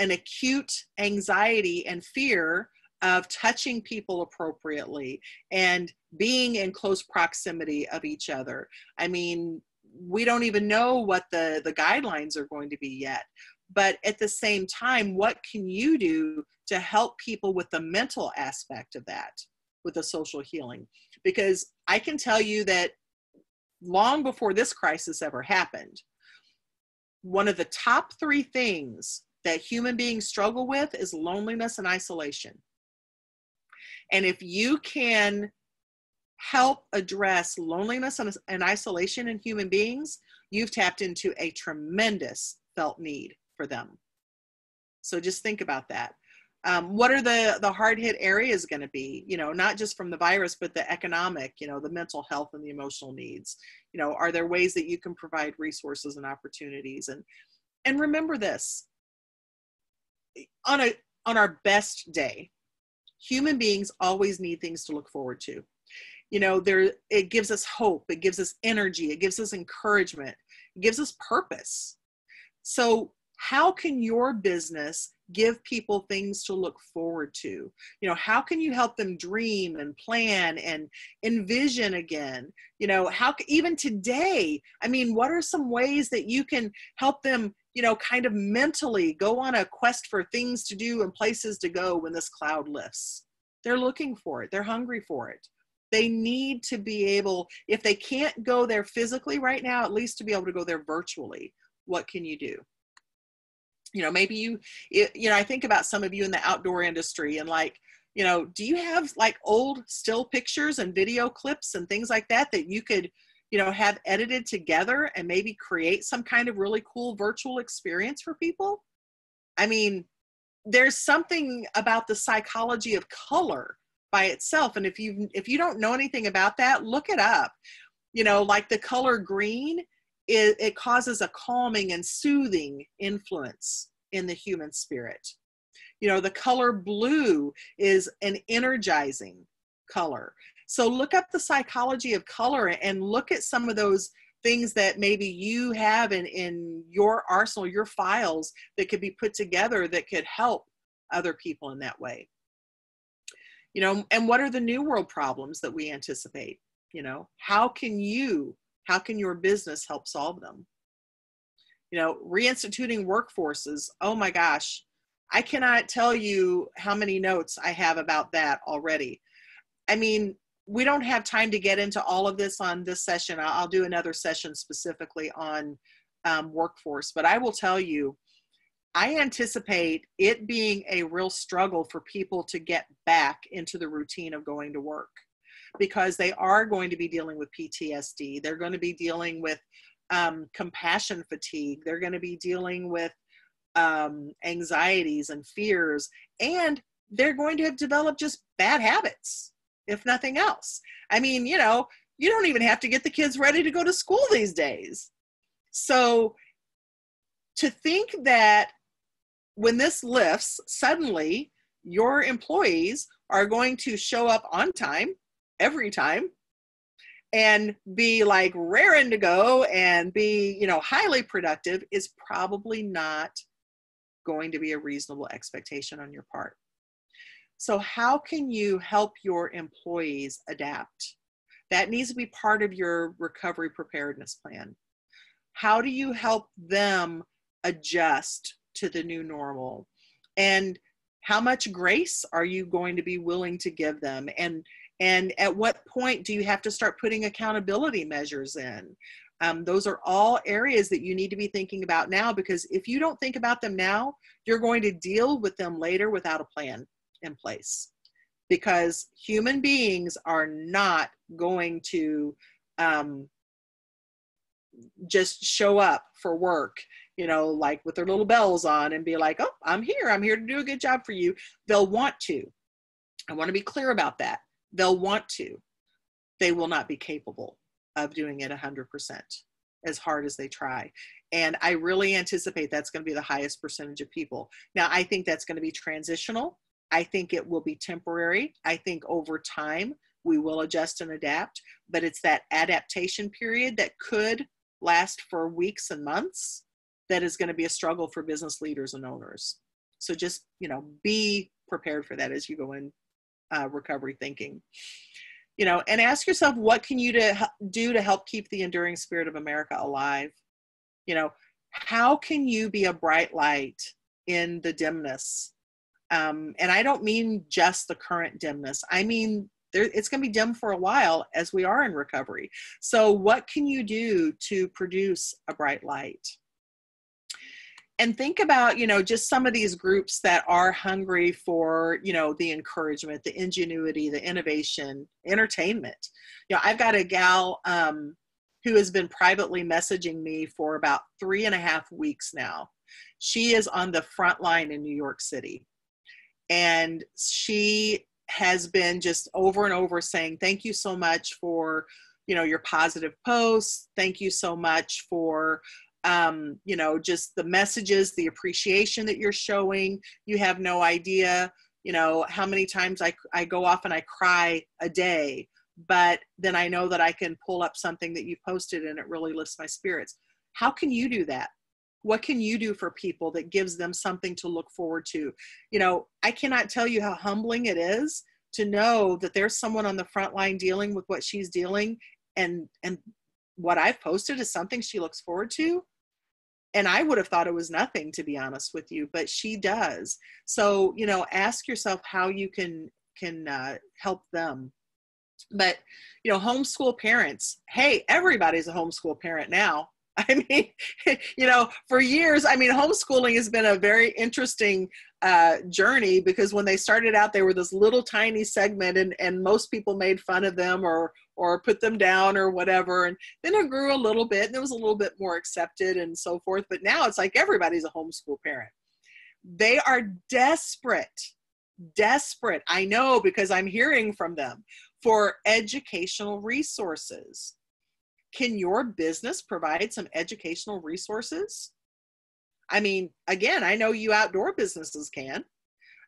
an acute anxiety and fear of touching people appropriately and being in close proximity of each other. I mean, we don't even know what the the guidelines are going to be yet. But at the same time, what can you do to help people with the mental aspect of that, with the social healing? Because I can tell you that long before this crisis ever happened, one of the top three things that human beings struggle with is loneliness and isolation. And if you can help address loneliness and, and, isolation in human beings, you've tapped into a tremendous felt need for them. So just think about that. Um, what are the the hard hit areas going to be? You know not just from the virus but the economic you know the mental health and the emotional needs. You know are there ways that you can provide resources and opportunities? And and remember this. On a on our best day human beings always need things to look forward to. You know there it gives us hope it gives us energy it gives us encouragement it gives us purpose. So how can your business give people things to look forward to? You know how can you help them dream and plan and envision again? You know how even today i mean what are some ways that you can help them you know kind of mentally go on a quest for things to do and places to go when this cloud lifts? They're looking for it. They're hungry for it. They need to be able if they can't go there physically right now at least to be able to go there virtually what can you do you know maybe you you know i think about some of you in the outdoor industry and like you know do you have like old still pictures and video clips and things like that that you could you know have edited together and maybe create some kind of really cool virtual experience for people? I mean there's something about the psychology of color by itself and if you if you don't know anything about that look it up. You know like the color green it, it causes a calming and soothing influence in the human spirit. You know, the color blue is an energizing color. So look up the psychology of color and look at some of those things that maybe you have in, in your arsenal, your files that could be put together that could help other people in that way. You know, and what are the new world problems that we anticipate? You know, how can you how can your business help solve them? You know, reinstituting workforces. Oh my gosh, I cannot tell you how many notes I have about that already. I mean, we don't have time to get into all of this on this session. I'll do another session specifically on um, workforce, but I will tell you, I anticipate it being a real struggle for people to get back into the routine of going to work because they are going to be dealing with PTSD. They're going to be dealing with um, compassion fatigue. They're going to be dealing with um, anxieties and fears. And they're going to have developed just bad habits, if nothing else. I mean, you know, you don't even have to get the kids ready to go to school these days. So to think that when this lifts, suddenly your employees are going to show up on time every time and be like raring to go and be you know highly productive is probably not going to be a reasonable expectation on your part. So how can you help your employees adapt? That needs to be part of your recovery preparedness plan. How do you help them adjust to the new normal? And how much grace are you going to be willing to give them? And and at what point do you have to start putting accountability measures in? Um, those are all areas that you need to be thinking about now because if you don't think about them now, you're going to deal with them later without a plan in place. Because human beings are not going to um, just show up for work you know like with their little bells on and be like oh i'm here i'm here to do a good job for you they'll want to i want to be clear about that they'll want to they will not be capable of doing it 100% as hard as they try. And i really anticipate that's going to be the highest percentage of people. Now i think that's going to be transitional. I think it will be temporary. I think over time we will adjust and adapt but it's that adaptation period that could last for weeks and months that is going to be a struggle for business leaders and owners. So just you know be prepared for that as you go in uh, recovery thinking. You know and ask yourself what can you to do to help keep the enduring spirit of america alive? You know how can you be a bright light in the dimness? Um, and i don't mean just the current dimness. I mean there, it's going to be dim for a while as we are in recovery. So what can you do to produce a bright light and think about you know just some of these groups that are hungry for you know the encouragement the ingenuity the innovation entertainment. You know i've got a gal um, who has been privately messaging me for about three and a half weeks now. She is on the front line in new york city. And she has been just over and over saying thank you so much for you know your positive posts. Thank you so much for um, you know, just the messages, the appreciation that you're showing. You have no idea, you know, how many times I, I go off and I cry a day, but then I know that I can pull up something that you posted and it really lifts my spirits. How can you do that? What can you do for people that gives them something to look forward to? You know, I cannot tell you how humbling it is to know that there's someone on the front line dealing with what she's dealing and and what I've posted is something she looks forward to. And I would have thought it was nothing, to be honest with you, but she does. So, you know, ask yourself how you can can uh, help them. But, you know, homeschool parents, hey, everybody's a homeschool parent now. I mean, you know, for years, I mean, homeschooling has been a very interesting uh, journey because when they started out, they were this little tiny segment, and and most people made fun of them or or put them down or whatever. And then it grew a little bit, and it was a little bit more accepted and so forth. But now it's like everybody's a homeschool parent. They are desperate, desperate. I know because I'm hearing from them for educational resources can your business provide some educational resources? I mean, again, I know you outdoor businesses can.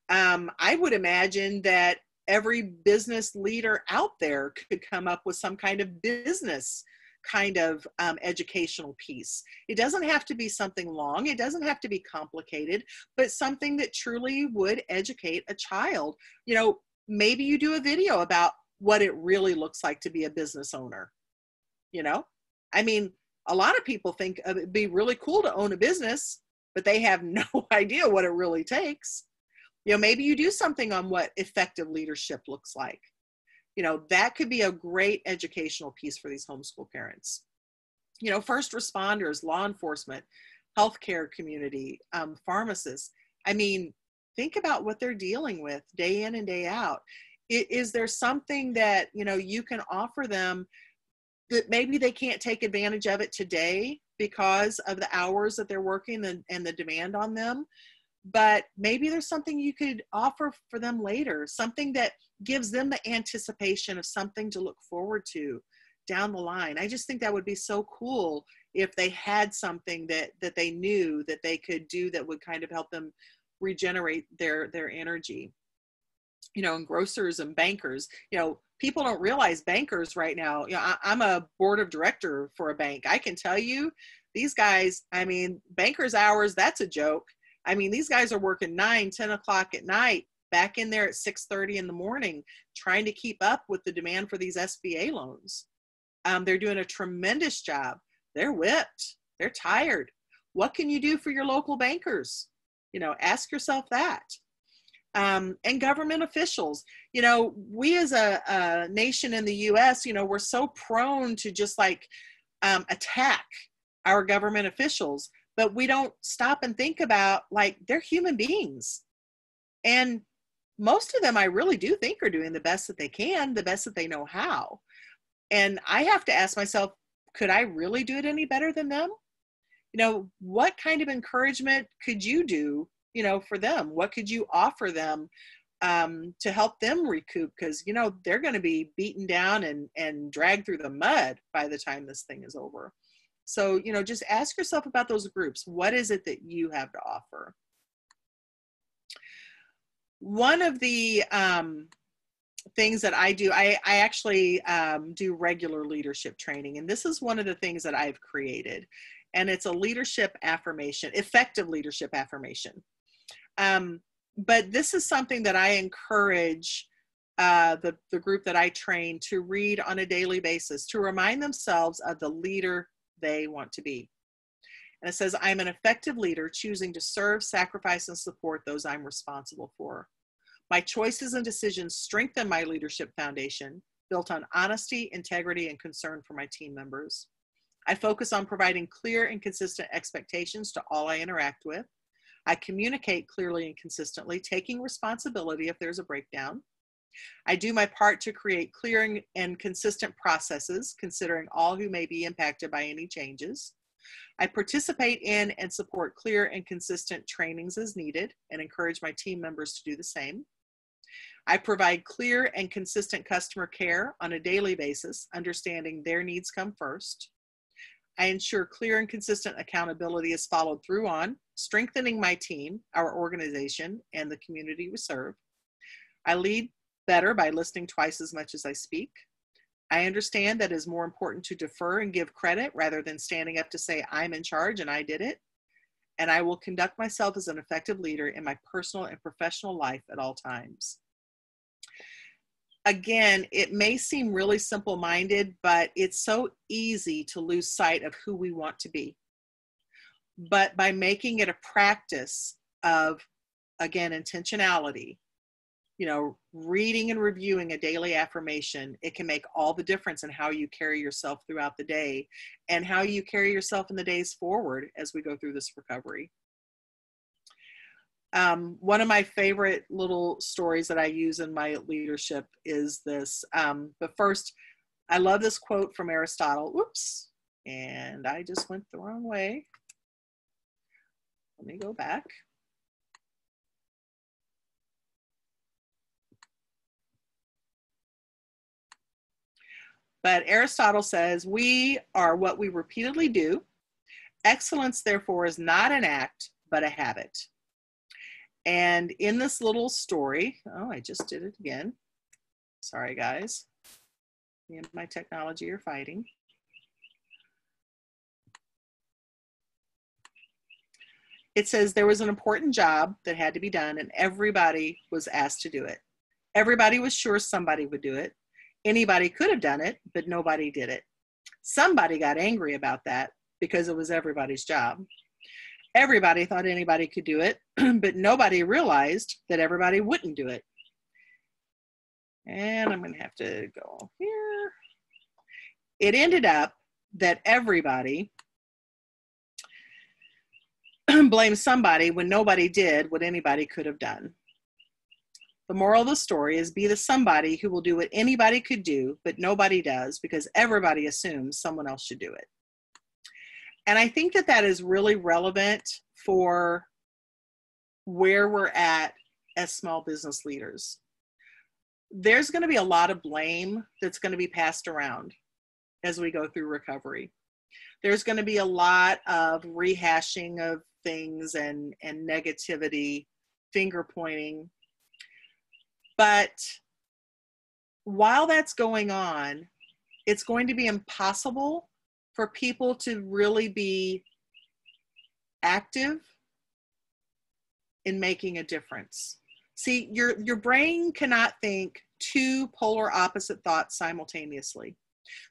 Um, I would imagine that every business leader out there could come up with some kind of business kind of um, educational piece. It doesn't have to be something long, it doesn't have to be complicated, but something that truly would educate a child. You know, maybe you do a video about what it really looks like to be a business owner you know i mean a lot of people think it'd be really cool to own a business but they have no idea what it really takes. You know maybe you do something on what effective leadership looks like. You know that could be a great educational piece for these homeschool parents. You know first responders law enforcement healthcare community um, pharmacists. I mean think about what they're dealing with day in and day out. Is there something that you know you can offer them that maybe they can't take advantage of it today because of the hours that they're working and, and the demand on them. But maybe there's something you could offer for them later something that gives them the anticipation of something to look forward to down the line. I just think that would be so cool if they had something that that they knew that they could do that would kind of help them regenerate their their energy. You know and grocers and bankers you know people don't realize bankers right now you know I, i'm a board of director for a bank. I can tell you these guys i mean bankers hours that's a joke. I mean these guys are working 9 10 o'clock at night back in there at 6.30 in the morning trying to keep up with the demand for these sba loans. Um, they're doing a tremendous job. They're whipped. They're tired. What can you do for your local bankers? You know ask yourself that um, and government officials. You know, we as a, a, nation in the US, you know, we're so prone to just like um, attack our government officials, but we don't stop and think about like they're human beings. And most of them, I really do think are doing the best that they can, the best that they know how. And I have to ask myself, could I really do it any better than them? You know, what kind of encouragement could you do, you know, for them? What could you offer them um, to help them recoup? Because, you know, they're going to be beaten down and, and dragged through the mud by the time this thing is over. So, you know, just ask yourself about those groups. What is it that you have to offer? One of the um, things that I do, I, I actually um, do regular leadership training. And this is one of the things that I've created. And it's a leadership affirmation, effective leadership affirmation. Um, but this is something that I encourage uh, the, the group that I train to read on a daily basis to remind themselves of the leader they want to be. And it says, I'm an effective leader choosing to serve, sacrifice, and support those I'm responsible for. My choices and decisions strengthen my leadership foundation, built on honesty, integrity, and concern for my team members. I focus on providing clear and consistent expectations to all I interact with. I communicate clearly and consistently, taking responsibility if there's a breakdown. I do my part to create clear and consistent processes, considering all who may be impacted by any changes. I participate in and support clear and consistent trainings as needed and encourage my team members to do the same. I provide clear and consistent customer care on a daily basis, understanding their needs come first. I ensure clear and consistent accountability is followed through on, strengthening my team, our organization, and the community we serve. I lead better by listening twice as much as I speak. I understand that it is more important to defer and give credit rather than standing up to say, I'm in charge and I did it. And I will conduct myself as an effective leader in my personal and professional life at all times again, it may seem really simple minded, but it's so easy to lose sight of who we want to be. But by making it a practice of, again, intentionality, you know, reading and reviewing a daily affirmation, it can make all the difference in how you carry yourself throughout the day and how you carry yourself in the days forward as we go through this recovery. Um, one of my favorite little stories that I use in my leadership is this. Um, but first, I love this quote from Aristotle. Whoops, and I just went the wrong way. Let me go back. But Aristotle says, We are what we repeatedly do. Excellence, therefore, is not an act, but a habit. And in this little story, oh, I just did it again. Sorry, guys. Me and my technology are fighting. It says there was an important job that had to be done, and everybody was asked to do it. Everybody was sure somebody would do it. Anybody could have done it, but nobody did it. Somebody got angry about that because it was everybody's job. Everybody thought anybody could do it, but nobody realized that everybody wouldn't do it. And I'm going to have to go here. It ended up that everybody blamed somebody when nobody did what anybody could have done. The moral of the story is be the somebody who will do what anybody could do, but nobody does because everybody assumes someone else should do it. And I think that that is really relevant for where we're at as small business leaders. There's going to be a lot of blame that's going to be passed around as we go through recovery. There's going to be a lot of rehashing of things and, and negativity, finger pointing. But while that's going on, it's going to be impossible for people to really be active in making a difference. See, your, your brain cannot think two polar opposite thoughts simultaneously.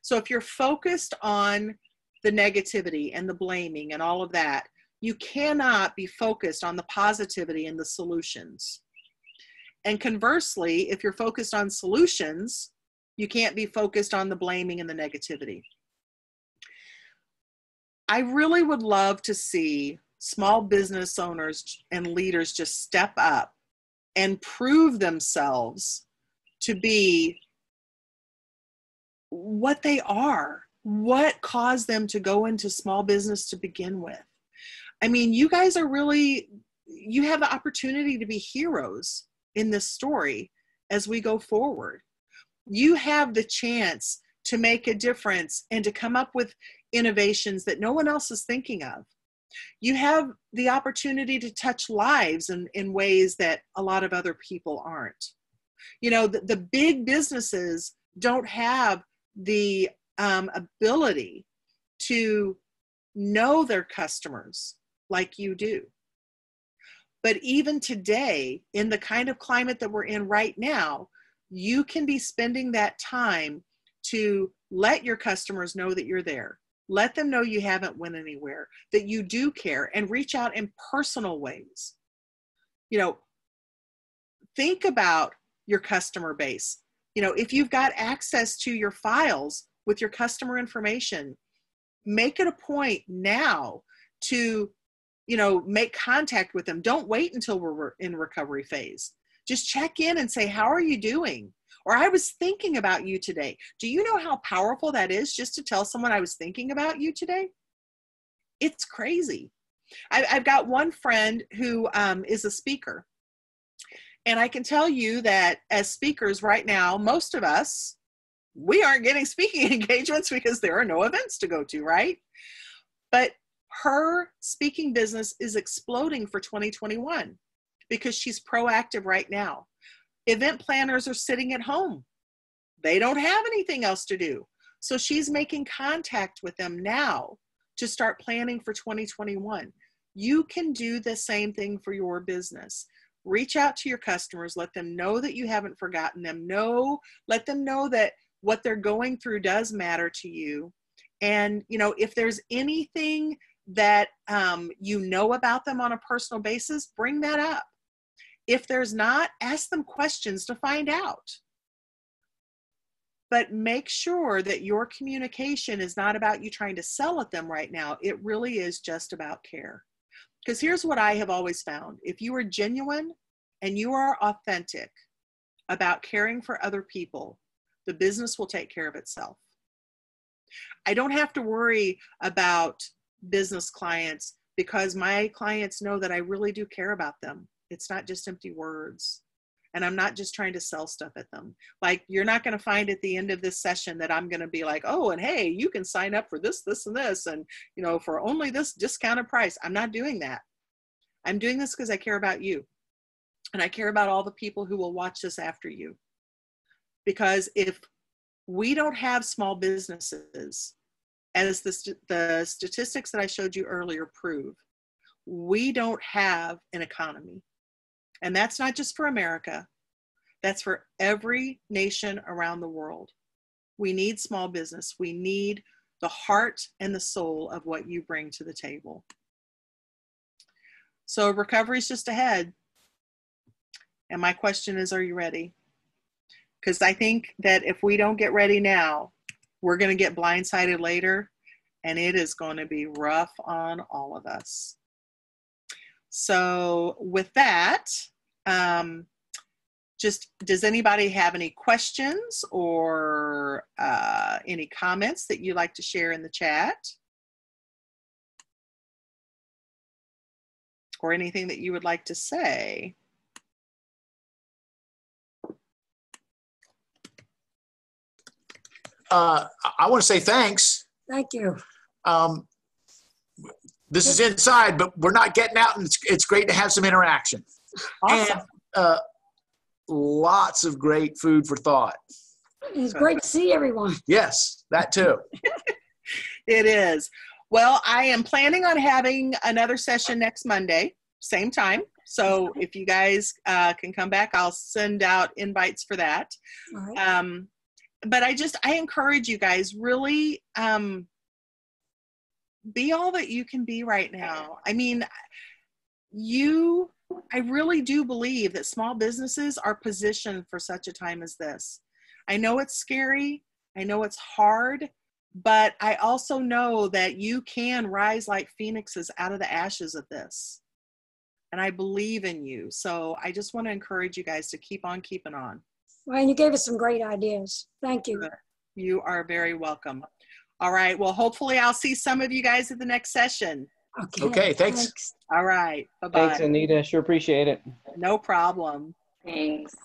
So if you're focused on the negativity and the blaming and all of that, you cannot be focused on the positivity and the solutions. And conversely, if you're focused on solutions, you can't be focused on the blaming and the negativity. I really would love to see small business owners and leaders just step up and prove themselves to be what they are what caused them to go into small business to begin with. I mean, you guys are really, you have the opportunity to be heroes in this story as we go forward. You have the chance to make a difference and to come up with innovations that no one else is thinking of. You have the opportunity to touch lives in, in ways that a lot of other people aren't. You know, the, the big businesses don't have the um, ability to know their customers like you do. But even today, in the kind of climate that we're in right now, you can be spending that time to let your customers know that you're there. Let them know you haven't went anywhere, that you do care, and reach out in personal ways. You know, think about your customer base. You know, if you've got access to your files, with your customer information. Make it a point now to you know make contact with them. Don't wait until we're in recovery phase. Just check in and say how are you doing? Or i was thinking about you today. Do you know how powerful that is just to tell someone i was thinking about you today? It's crazy. I, have got one friend who um, is a speaker. And i can tell you that as speakers right now most of us we aren't getting speaking engagements because there are no events to go to, right? But her speaking business is exploding for 2021 because she's proactive right now. Event planners are sitting at home. They don't have anything else to do. So she's making contact with them now to start planning for 2021. You can do the same thing for your business. Reach out to your customers, let them know that you haven't forgotten them. Know, let them know that what they're going through does matter to you. And you know if there's anything that um, you know about them on a personal basis bring that up. If there's not ask them questions to find out. But make sure that your communication is not about you trying to sell at them right now. It really is just about care. Because here's what i have always found. If you are genuine and you are authentic about caring for other people the business will take care of itself. I don't have to worry about business clients because my clients know that I really do care about them. It's not just empty words. And I'm not just trying to sell stuff at them. Like, you're not going to find at the end of this session that I'm going to be like, oh, and hey, you can sign up for this, this, and this, and, you know, for only this discounted price. I'm not doing that. I'm doing this because I care about you. And I care about all the people who will watch this after you because if we don't have small businesses, as the, the statistics that I showed you earlier prove, we don't have an economy. And that's not just for America, that's for every nation around the world. We need small business. We need the heart and the soul of what you bring to the table. So recovery is just ahead. And my question is, are you ready? Because I think that if we don't get ready now, we're going to get blindsided later, and it is going to be rough on all of us. So, with that, um, just does anybody have any questions or uh, any comments that you'd like to share in the chat? Or anything that you would like to say? Uh, I want to say thanks. Thank you. Um, this is inside, but we're not getting out, and it's, it's great to have some interaction. Awesome. And uh, lots of great food for thought. It's great to see everyone. Yes, that too. it is. Well, I am planning on having another session next Monday, same time. So if you guys uh, can come back, I'll send out invites for that. Um, but I just I encourage you guys really um be all that you can be right now. I mean, you I really do believe that small businesses are positioned for such a time as this. I know it's scary, I know it's hard, but I also know that you can rise like phoenixes out of the ashes of this. And I believe in you. So I just want to encourage you guys to keep on keeping on. Well, and you gave us some great ideas. Thank you. You are very welcome. All right. Well, hopefully I'll see some of you guys at the next session. Okay, thanks. All right. Bye Thanks. Anita. Sure appreciate it. No problem. Thanks.